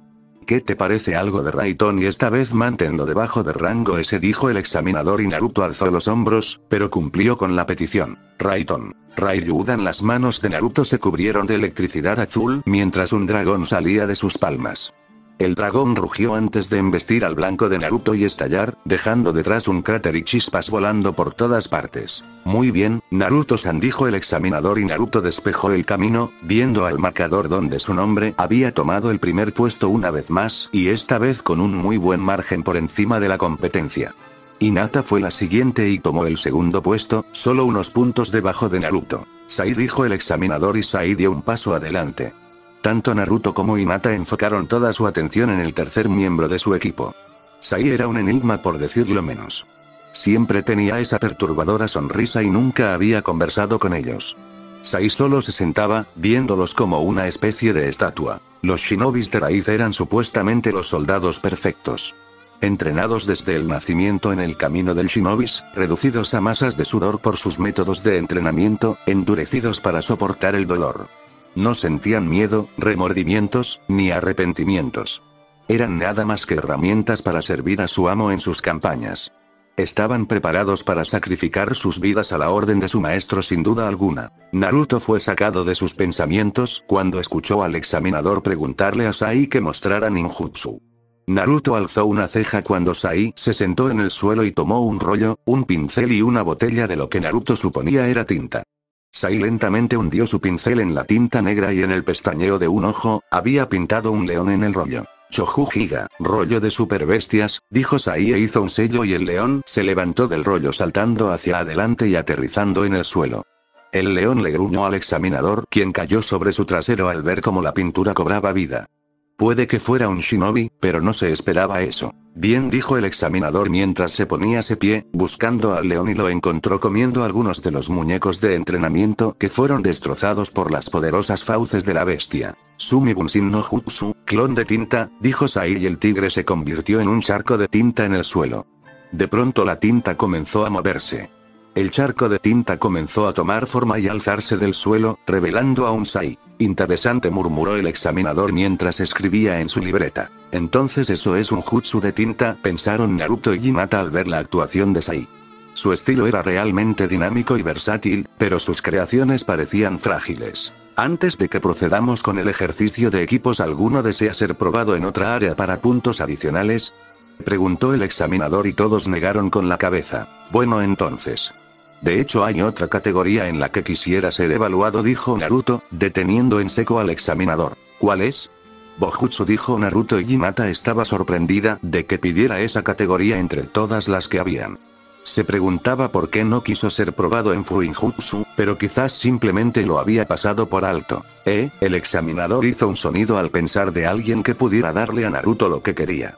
¿Qué te parece algo de Raiton y esta vez manténlo debajo de rango ese dijo el examinador y Naruto alzó los hombros, pero cumplió con la petición. Raiton. Raiyudan las manos de Naruto se cubrieron de electricidad azul mientras un dragón salía de sus palmas. El dragón rugió antes de embestir al blanco de Naruto y estallar, dejando detrás un cráter y chispas volando por todas partes. Muy bien, Naruto-san dijo el examinador y Naruto despejó el camino, viendo al marcador donde su nombre había tomado el primer puesto una vez más, y esta vez con un muy buen margen por encima de la competencia. Hinata fue la siguiente y tomó el segundo puesto, solo unos puntos debajo de Naruto. Sai dijo el examinador y Sai dio un paso adelante. Tanto Naruto como Hinata enfocaron toda su atención en el tercer miembro de su equipo. Sai era un enigma por decirlo menos. Siempre tenía esa perturbadora sonrisa y nunca había conversado con ellos. Sai solo se sentaba, viéndolos como una especie de estatua. Los shinobis de raíz eran supuestamente los soldados perfectos. Entrenados desde el nacimiento en el camino del shinobis, reducidos a masas de sudor por sus métodos de entrenamiento, endurecidos para soportar el dolor. No sentían miedo, remordimientos, ni arrepentimientos. Eran nada más que herramientas para servir a su amo en sus campañas. Estaban preparados para sacrificar sus vidas a la orden de su maestro sin duda alguna. Naruto fue sacado de sus pensamientos cuando escuchó al examinador preguntarle a Sai que mostrara ninjutsu. Naruto alzó una ceja cuando Sai se sentó en el suelo y tomó un rollo, un pincel y una botella de lo que Naruto suponía era tinta. Sai lentamente hundió su pincel en la tinta negra y en el pestañeo de un ojo, había pintado un león en el rollo. Choju Giga, rollo de superbestias, dijo Sai e hizo un sello y el león se levantó del rollo saltando hacia adelante y aterrizando en el suelo. El león le gruñó al examinador, quien cayó sobre su trasero al ver cómo la pintura cobraba vida. Puede que fuera un shinobi, pero no se esperaba eso. Bien dijo el examinador mientras se ponía ese pie, buscando al león y lo encontró comiendo algunos de los muñecos de entrenamiento que fueron destrozados por las poderosas fauces de la bestia. Sumi Bunshin no Jutsu, clon de tinta, dijo Sai y el tigre se convirtió en un charco de tinta en el suelo. De pronto la tinta comenzó a moverse. El charco de tinta comenzó a tomar forma y alzarse del suelo, revelando a un Sai. Interesante murmuró el examinador mientras escribía en su libreta. Entonces eso es un jutsu de tinta, pensaron Naruto y Hinata al ver la actuación de Sai. Su estilo era realmente dinámico y versátil, pero sus creaciones parecían frágiles. Antes de que procedamos con el ejercicio de equipos, ¿alguno desea ser probado en otra área para puntos adicionales? Preguntó el examinador y todos negaron con la cabeza. Bueno entonces. De hecho hay otra categoría en la que quisiera ser evaluado dijo Naruto, deteniendo en seco al examinador. ¿Cuál es? Bojutsu dijo Naruto y Hinata estaba sorprendida de que pidiera esa categoría entre todas las que habían. Se preguntaba por qué no quiso ser probado en Fuinjutsu, pero quizás simplemente lo había pasado por alto. Eh, el examinador hizo un sonido al pensar de alguien que pudiera darle a Naruto lo que quería.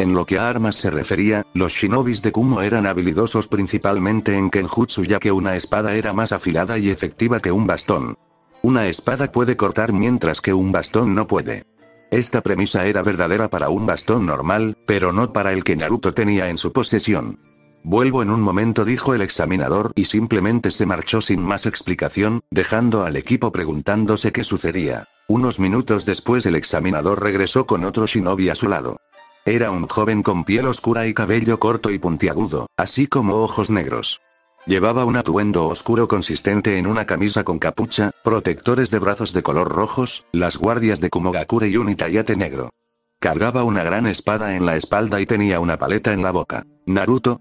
En lo que a armas se refería, los shinobis de Kumo eran habilidosos principalmente en Kenjutsu ya que una espada era más afilada y efectiva que un bastón. Una espada puede cortar mientras que un bastón no puede. Esta premisa era verdadera para un bastón normal, pero no para el que Naruto tenía en su posesión. Vuelvo en un momento dijo el examinador y simplemente se marchó sin más explicación, dejando al equipo preguntándose qué sucedía. Unos minutos después el examinador regresó con otro shinobi a su lado. Era un joven con piel oscura y cabello corto y puntiagudo, así como ojos negros. Llevaba un atuendo oscuro consistente en una camisa con capucha, protectores de brazos de color rojos, las guardias de Kumogakure y un itayate negro. Cargaba una gran espada en la espalda y tenía una paleta en la boca. Naruto,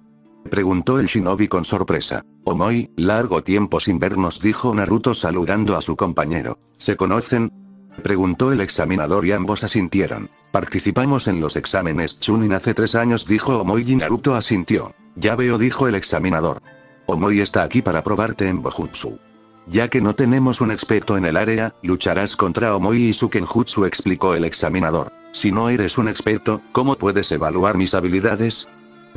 Preguntó el shinobi con sorpresa. Omoi, largo tiempo sin vernos dijo Naruto saludando a su compañero. ¿Se conocen? Preguntó el examinador y ambos asintieron. Participamos en los exámenes Chunin hace tres años dijo Omoi y Naruto asintió. Ya veo dijo el examinador. Omoi está aquí para probarte en Bojutsu. Ya que no tenemos un experto en el área, lucharás contra Omoi y su Kenjutsu explicó el examinador. Si no eres un experto, ¿cómo puedes evaluar mis habilidades?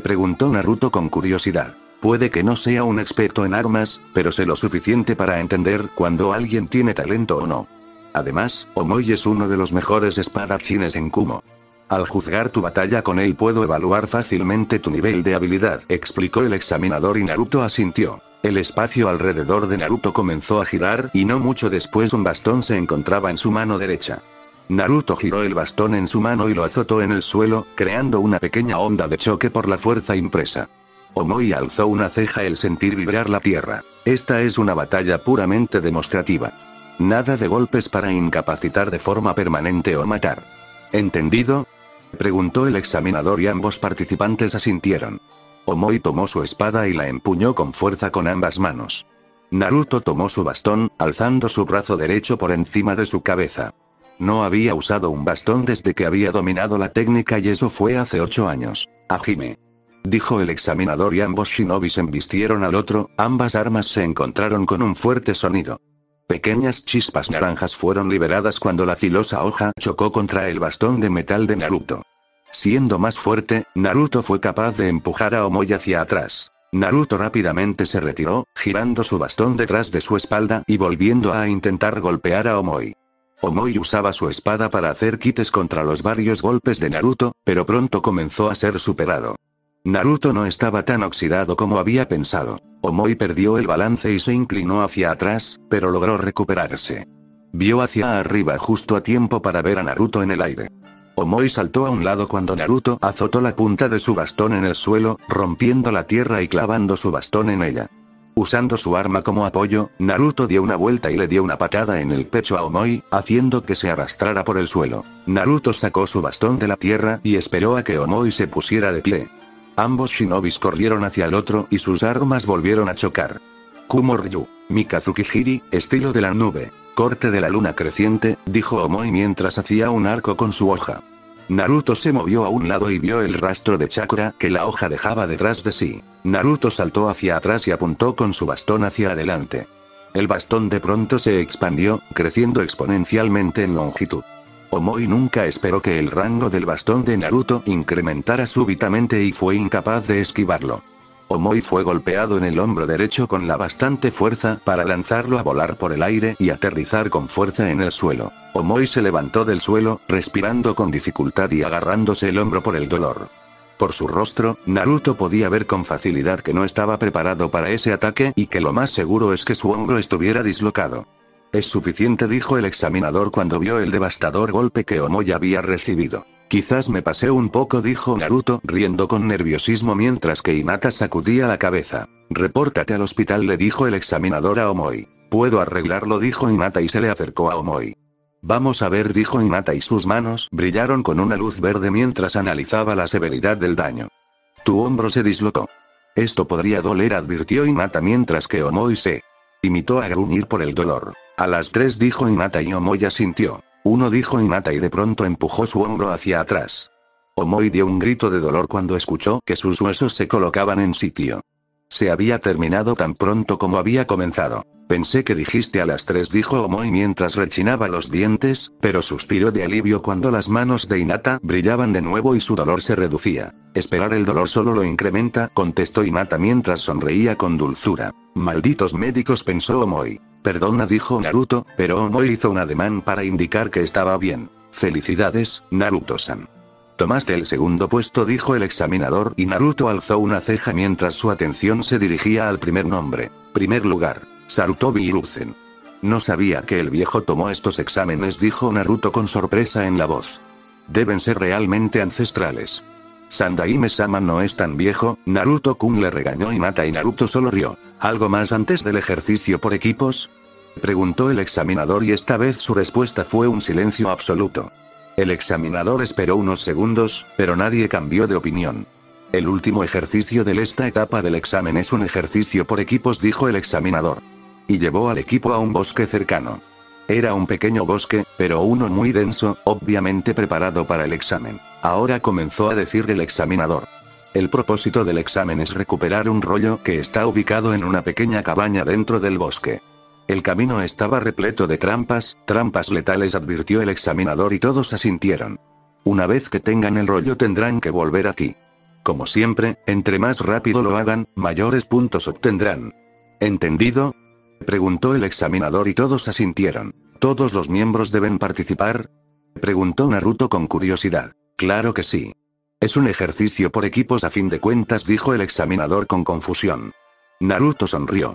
Preguntó Naruto con curiosidad. Puede que no sea un experto en armas, pero sé lo suficiente para entender cuando alguien tiene talento o no. Además, Omoi es uno de los mejores espadachines en Kumo. Al juzgar tu batalla con él puedo evaluar fácilmente tu nivel de habilidad, explicó el examinador y Naruto asintió. El espacio alrededor de Naruto comenzó a girar y no mucho después un bastón se encontraba en su mano derecha. Naruto giró el bastón en su mano y lo azotó en el suelo, creando una pequeña onda de choque por la fuerza impresa. Omoi alzó una ceja el sentir vibrar la tierra. Esta es una batalla puramente demostrativa. Nada de golpes para incapacitar de forma permanente o matar. ¿Entendido? Preguntó el examinador y ambos participantes asintieron. Omoi tomó su espada y la empuñó con fuerza con ambas manos. Naruto tomó su bastón, alzando su brazo derecho por encima de su cabeza. No había usado un bastón desde que había dominado la técnica y eso fue hace ocho años. Ajime. Dijo el examinador y ambos shinobis embistieron al otro, ambas armas se encontraron con un fuerte sonido. Pequeñas chispas naranjas fueron liberadas cuando la filosa hoja chocó contra el bastón de metal de Naruto. Siendo más fuerte, Naruto fue capaz de empujar a Omoi hacia atrás. Naruto rápidamente se retiró, girando su bastón detrás de su espalda y volviendo a intentar golpear a Omoi. Omoi usaba su espada para hacer quites contra los varios golpes de Naruto, pero pronto comenzó a ser superado. Naruto no estaba tan oxidado como había pensado. Omoi perdió el balance y se inclinó hacia atrás, pero logró recuperarse. Vio hacia arriba justo a tiempo para ver a Naruto en el aire. Omoi saltó a un lado cuando Naruto azotó la punta de su bastón en el suelo, rompiendo la tierra y clavando su bastón en ella. Usando su arma como apoyo, Naruto dio una vuelta y le dio una patada en el pecho a Omoi, haciendo que se arrastrara por el suelo. Naruto sacó su bastón de la tierra y esperó a que Omoi se pusiera de pie. Ambos shinobis corrieron hacia el otro y sus armas volvieron a chocar. Kumo Ryu, Mikazuki Hiri, estilo de la nube, corte de la luna creciente, dijo Omoi mientras hacía un arco con su hoja. Naruto se movió a un lado y vio el rastro de chakra que la hoja dejaba detrás de sí. Naruto saltó hacia atrás y apuntó con su bastón hacia adelante. El bastón de pronto se expandió, creciendo exponencialmente en longitud. Omoi nunca esperó que el rango del bastón de Naruto incrementara súbitamente y fue incapaz de esquivarlo. Omoi fue golpeado en el hombro derecho con la bastante fuerza para lanzarlo a volar por el aire y aterrizar con fuerza en el suelo. Omoi se levantó del suelo, respirando con dificultad y agarrándose el hombro por el dolor. Por su rostro, Naruto podía ver con facilidad que no estaba preparado para ese ataque y que lo más seguro es que su hombro estuviera dislocado. Es suficiente dijo el examinador cuando vio el devastador golpe que Omoi había recibido. Quizás me pasé un poco, dijo Naruto, riendo con nerviosismo mientras que Hinata sacudía la cabeza. Repórtate al hospital, le dijo el examinador a Omoi. Puedo arreglarlo, dijo Hinata y se le acercó a Omoi. Vamos a ver, dijo Hinata y sus manos brillaron con una luz verde mientras analizaba la severidad del daño. Tu hombro se dislocó. Esto podría doler, advirtió Hinata mientras que Omoi se imitó a gruñir por el dolor. A las tres dijo Hinata y Omoi asintió. Uno dijo Hinata y de pronto empujó su hombro hacia atrás. Omoi dio un grito de dolor cuando escuchó que sus huesos se colocaban en sitio. Se había terminado tan pronto como había comenzado. Pensé que dijiste a las tres, dijo Omoi mientras rechinaba los dientes, pero suspiró de alivio cuando las manos de Inata brillaban de nuevo y su dolor se reducía. Esperar el dolor solo lo incrementa, contestó Inata mientras sonreía con dulzura. Malditos médicos, pensó Omoi. Perdona, dijo Naruto, pero Omoi hizo un ademán para indicar que estaba bien. Felicidades, Naruto-san. Tomaste el segundo puesto, dijo el examinador, y Naruto alzó una ceja mientras su atención se dirigía al primer nombre. Primer lugar. Sarutobi Hiruzen. No sabía que el viejo tomó estos exámenes, dijo Naruto con sorpresa en la voz. Deben ser realmente ancestrales. Sandaime-sama no es tan viejo, Naruto-kun le regañó y mata y Naruto solo rió. ¿Algo más antes del ejercicio por equipos? Preguntó el examinador y esta vez su respuesta fue un silencio absoluto. El examinador esperó unos segundos, pero nadie cambió de opinión. El último ejercicio de esta etapa del examen es un ejercicio por equipos, dijo el examinador y llevó al equipo a un bosque cercano. Era un pequeño bosque, pero uno muy denso, obviamente preparado para el examen. Ahora comenzó a decir el examinador. El propósito del examen es recuperar un rollo que está ubicado en una pequeña cabaña dentro del bosque. El camino estaba repleto de trampas, trampas letales advirtió el examinador y todos asintieron. Una vez que tengan el rollo tendrán que volver aquí. Como siempre, entre más rápido lo hagan, mayores puntos obtendrán. ¿Entendido? Preguntó el examinador y todos asintieron. ¿Todos los miembros deben participar? Preguntó Naruto con curiosidad. Claro que sí. Es un ejercicio por equipos a fin de cuentas, dijo el examinador con confusión. Naruto sonrió.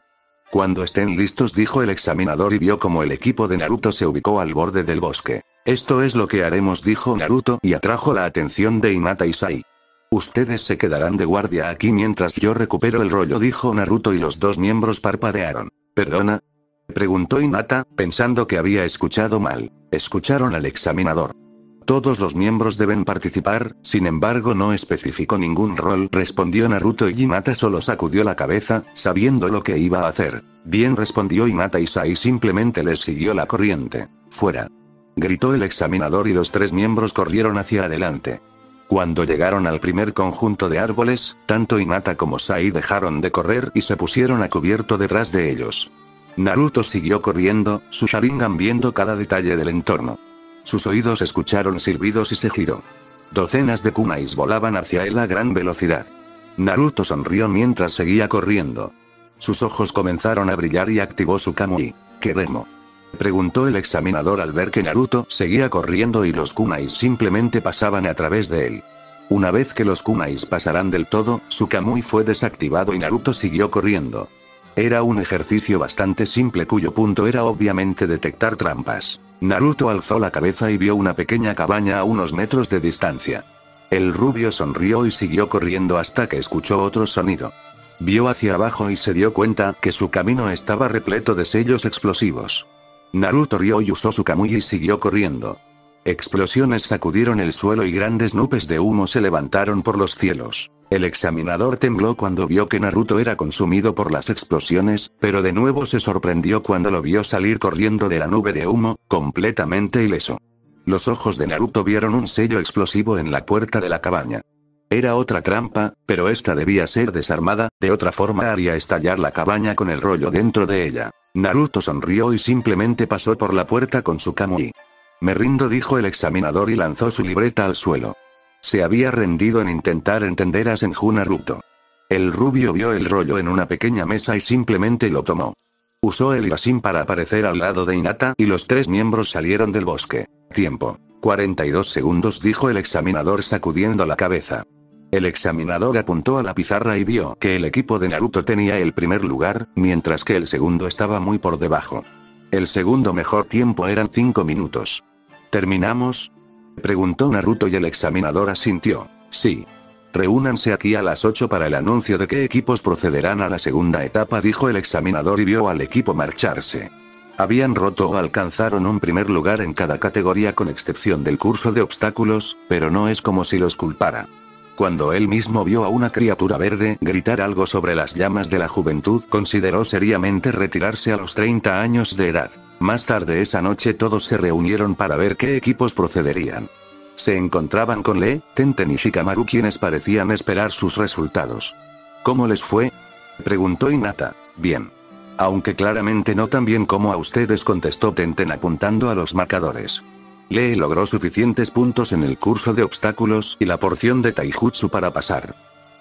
Cuando estén listos, dijo el examinador y vio como el equipo de Naruto se ubicó al borde del bosque. Esto es lo que haremos, dijo Naruto y atrajo la atención de Hinata y Sai. Ustedes se quedarán de guardia aquí mientras yo recupero el rollo, dijo Naruto y los dos miembros parpadearon. ¿Perdona? Preguntó Inata, pensando que había escuchado mal. Escucharon al examinador. Todos los miembros deben participar, sin embargo no especificó ningún rol, respondió Naruto y Inata solo sacudió la cabeza, sabiendo lo que iba a hacer. Bien respondió Inata y Sai simplemente les siguió la corriente. Fuera. Gritó el examinador y los tres miembros corrieron hacia adelante. Cuando llegaron al primer conjunto de árboles, tanto Inata como Sai dejaron de correr y se pusieron a cubierto detrás de ellos. Naruto siguió corriendo, su Sharingan viendo cada detalle del entorno. Sus oídos escucharon silbidos y se giró. Docenas de kunais volaban hacia él a gran velocidad. Naruto sonrió mientras seguía corriendo. Sus ojos comenzaron a brillar y activó su Kamui. demo? Preguntó el examinador al ver que Naruto seguía corriendo y los kunais simplemente pasaban a través de él. Una vez que los kunais pasarán del todo, su Kamui fue desactivado y Naruto siguió corriendo. Era un ejercicio bastante simple cuyo punto era obviamente detectar trampas. Naruto alzó la cabeza y vio una pequeña cabaña a unos metros de distancia. El rubio sonrió y siguió corriendo hasta que escuchó otro sonido. Vio hacia abajo y se dio cuenta que su camino estaba repleto de sellos explosivos. Naruto rió y usó su Kamui y siguió corriendo. Explosiones sacudieron el suelo y grandes nubes de humo se levantaron por los cielos. El examinador tembló cuando vio que Naruto era consumido por las explosiones, pero de nuevo se sorprendió cuando lo vio salir corriendo de la nube de humo, completamente ileso. Los ojos de Naruto vieron un sello explosivo en la puerta de la cabaña. Era otra trampa, pero esta debía ser desarmada, de otra forma haría estallar la cabaña con el rollo dentro de ella. Naruto sonrió y simplemente pasó por la puerta con su Kamui. Me rindo dijo el examinador y lanzó su libreta al suelo. Se había rendido en intentar entender a Senju Naruto. El rubio vio el rollo en una pequeña mesa y simplemente lo tomó. Usó el Irasin para aparecer al lado de Inata y los tres miembros salieron del bosque. Tiempo. 42 segundos dijo el examinador sacudiendo la cabeza. El examinador apuntó a la pizarra y vio que el equipo de Naruto tenía el primer lugar, mientras que el segundo estaba muy por debajo. El segundo mejor tiempo eran 5 minutos. ¿Terminamos? Preguntó Naruto y el examinador asintió. Sí. Reúnanse aquí a las 8 para el anuncio de qué equipos procederán a la segunda etapa, dijo el examinador y vio al equipo marcharse. Habían roto o alcanzaron un primer lugar en cada categoría con excepción del curso de obstáculos, pero no es como si los culpara. Cuando él mismo vio a una criatura verde gritar algo sobre las llamas de la juventud, consideró seriamente retirarse a los 30 años de edad. Más tarde esa noche todos se reunieron para ver qué equipos procederían. Se encontraban con Lee, Tenten y Shikamaru quienes parecían esperar sus resultados. ¿Cómo les fue? Preguntó Inata. Bien. Aunque claramente no tan bien como a ustedes contestó Tenten apuntando a los marcadores. Lee logró suficientes puntos en el curso de obstáculos y la porción de Taijutsu para pasar.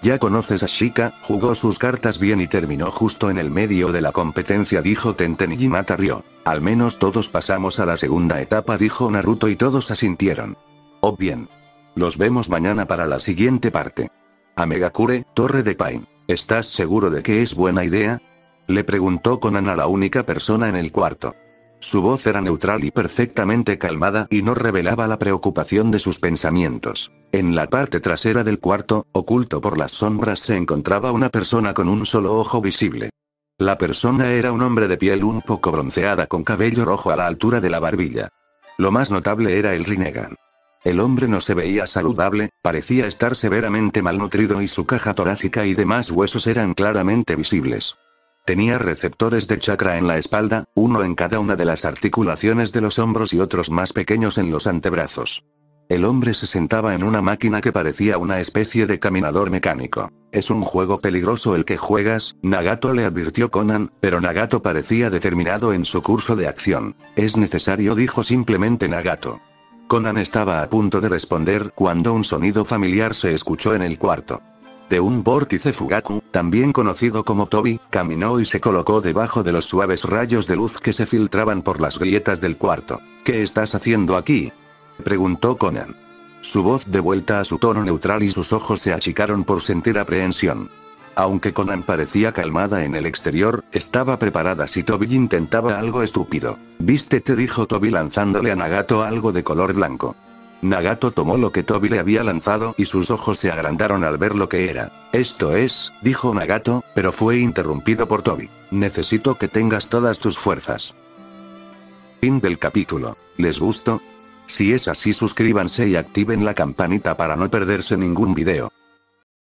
Ya conoces a Shika, jugó sus cartas bien y terminó justo en el medio de la competencia, dijo Tenten y rió. Al menos todos pasamos a la segunda etapa, dijo Naruto y todos asintieron. Oh bien. Los vemos mañana para la siguiente parte. A Megakure, Torre de Pain. ¿Estás seguro de que es buena idea? Le preguntó Conan a la única persona en el cuarto. Su voz era neutral y perfectamente calmada y no revelaba la preocupación de sus pensamientos. En la parte trasera del cuarto, oculto por las sombras, se encontraba una persona con un solo ojo visible. La persona era un hombre de piel un poco bronceada con cabello rojo a la altura de la barbilla. Lo más notable era el Rinnegan. El hombre no se veía saludable, parecía estar severamente malnutrido y su caja torácica y demás huesos eran claramente visibles. Tenía receptores de chakra en la espalda, uno en cada una de las articulaciones de los hombros y otros más pequeños en los antebrazos. El hombre se sentaba en una máquina que parecía una especie de caminador mecánico. Es un juego peligroso el que juegas, Nagato le advirtió Conan, pero Nagato parecía determinado en su curso de acción. Es necesario, dijo simplemente Nagato. Conan estaba a punto de responder cuando un sonido familiar se escuchó en el cuarto de un vórtice Fugaku, también conocido como Toby, caminó y se colocó debajo de los suaves rayos de luz que se filtraban por las grietas del cuarto. ¿Qué estás haciendo aquí? preguntó Conan. Su voz de vuelta a su tono neutral y sus ojos se achicaron por sentir aprehensión. Aunque Conan parecía calmada en el exterior, estaba preparada si Toby intentaba algo estúpido. Vístete dijo Toby lanzándole a Nagato algo de color blanco. Nagato tomó lo que Toby le había lanzado y sus ojos se agrandaron al ver lo que era. Esto es, dijo Nagato, pero fue interrumpido por Toby. Necesito que tengas todas tus fuerzas. Fin del capítulo. ¿Les gustó? Si es así suscríbanse y activen la campanita para no perderse ningún video.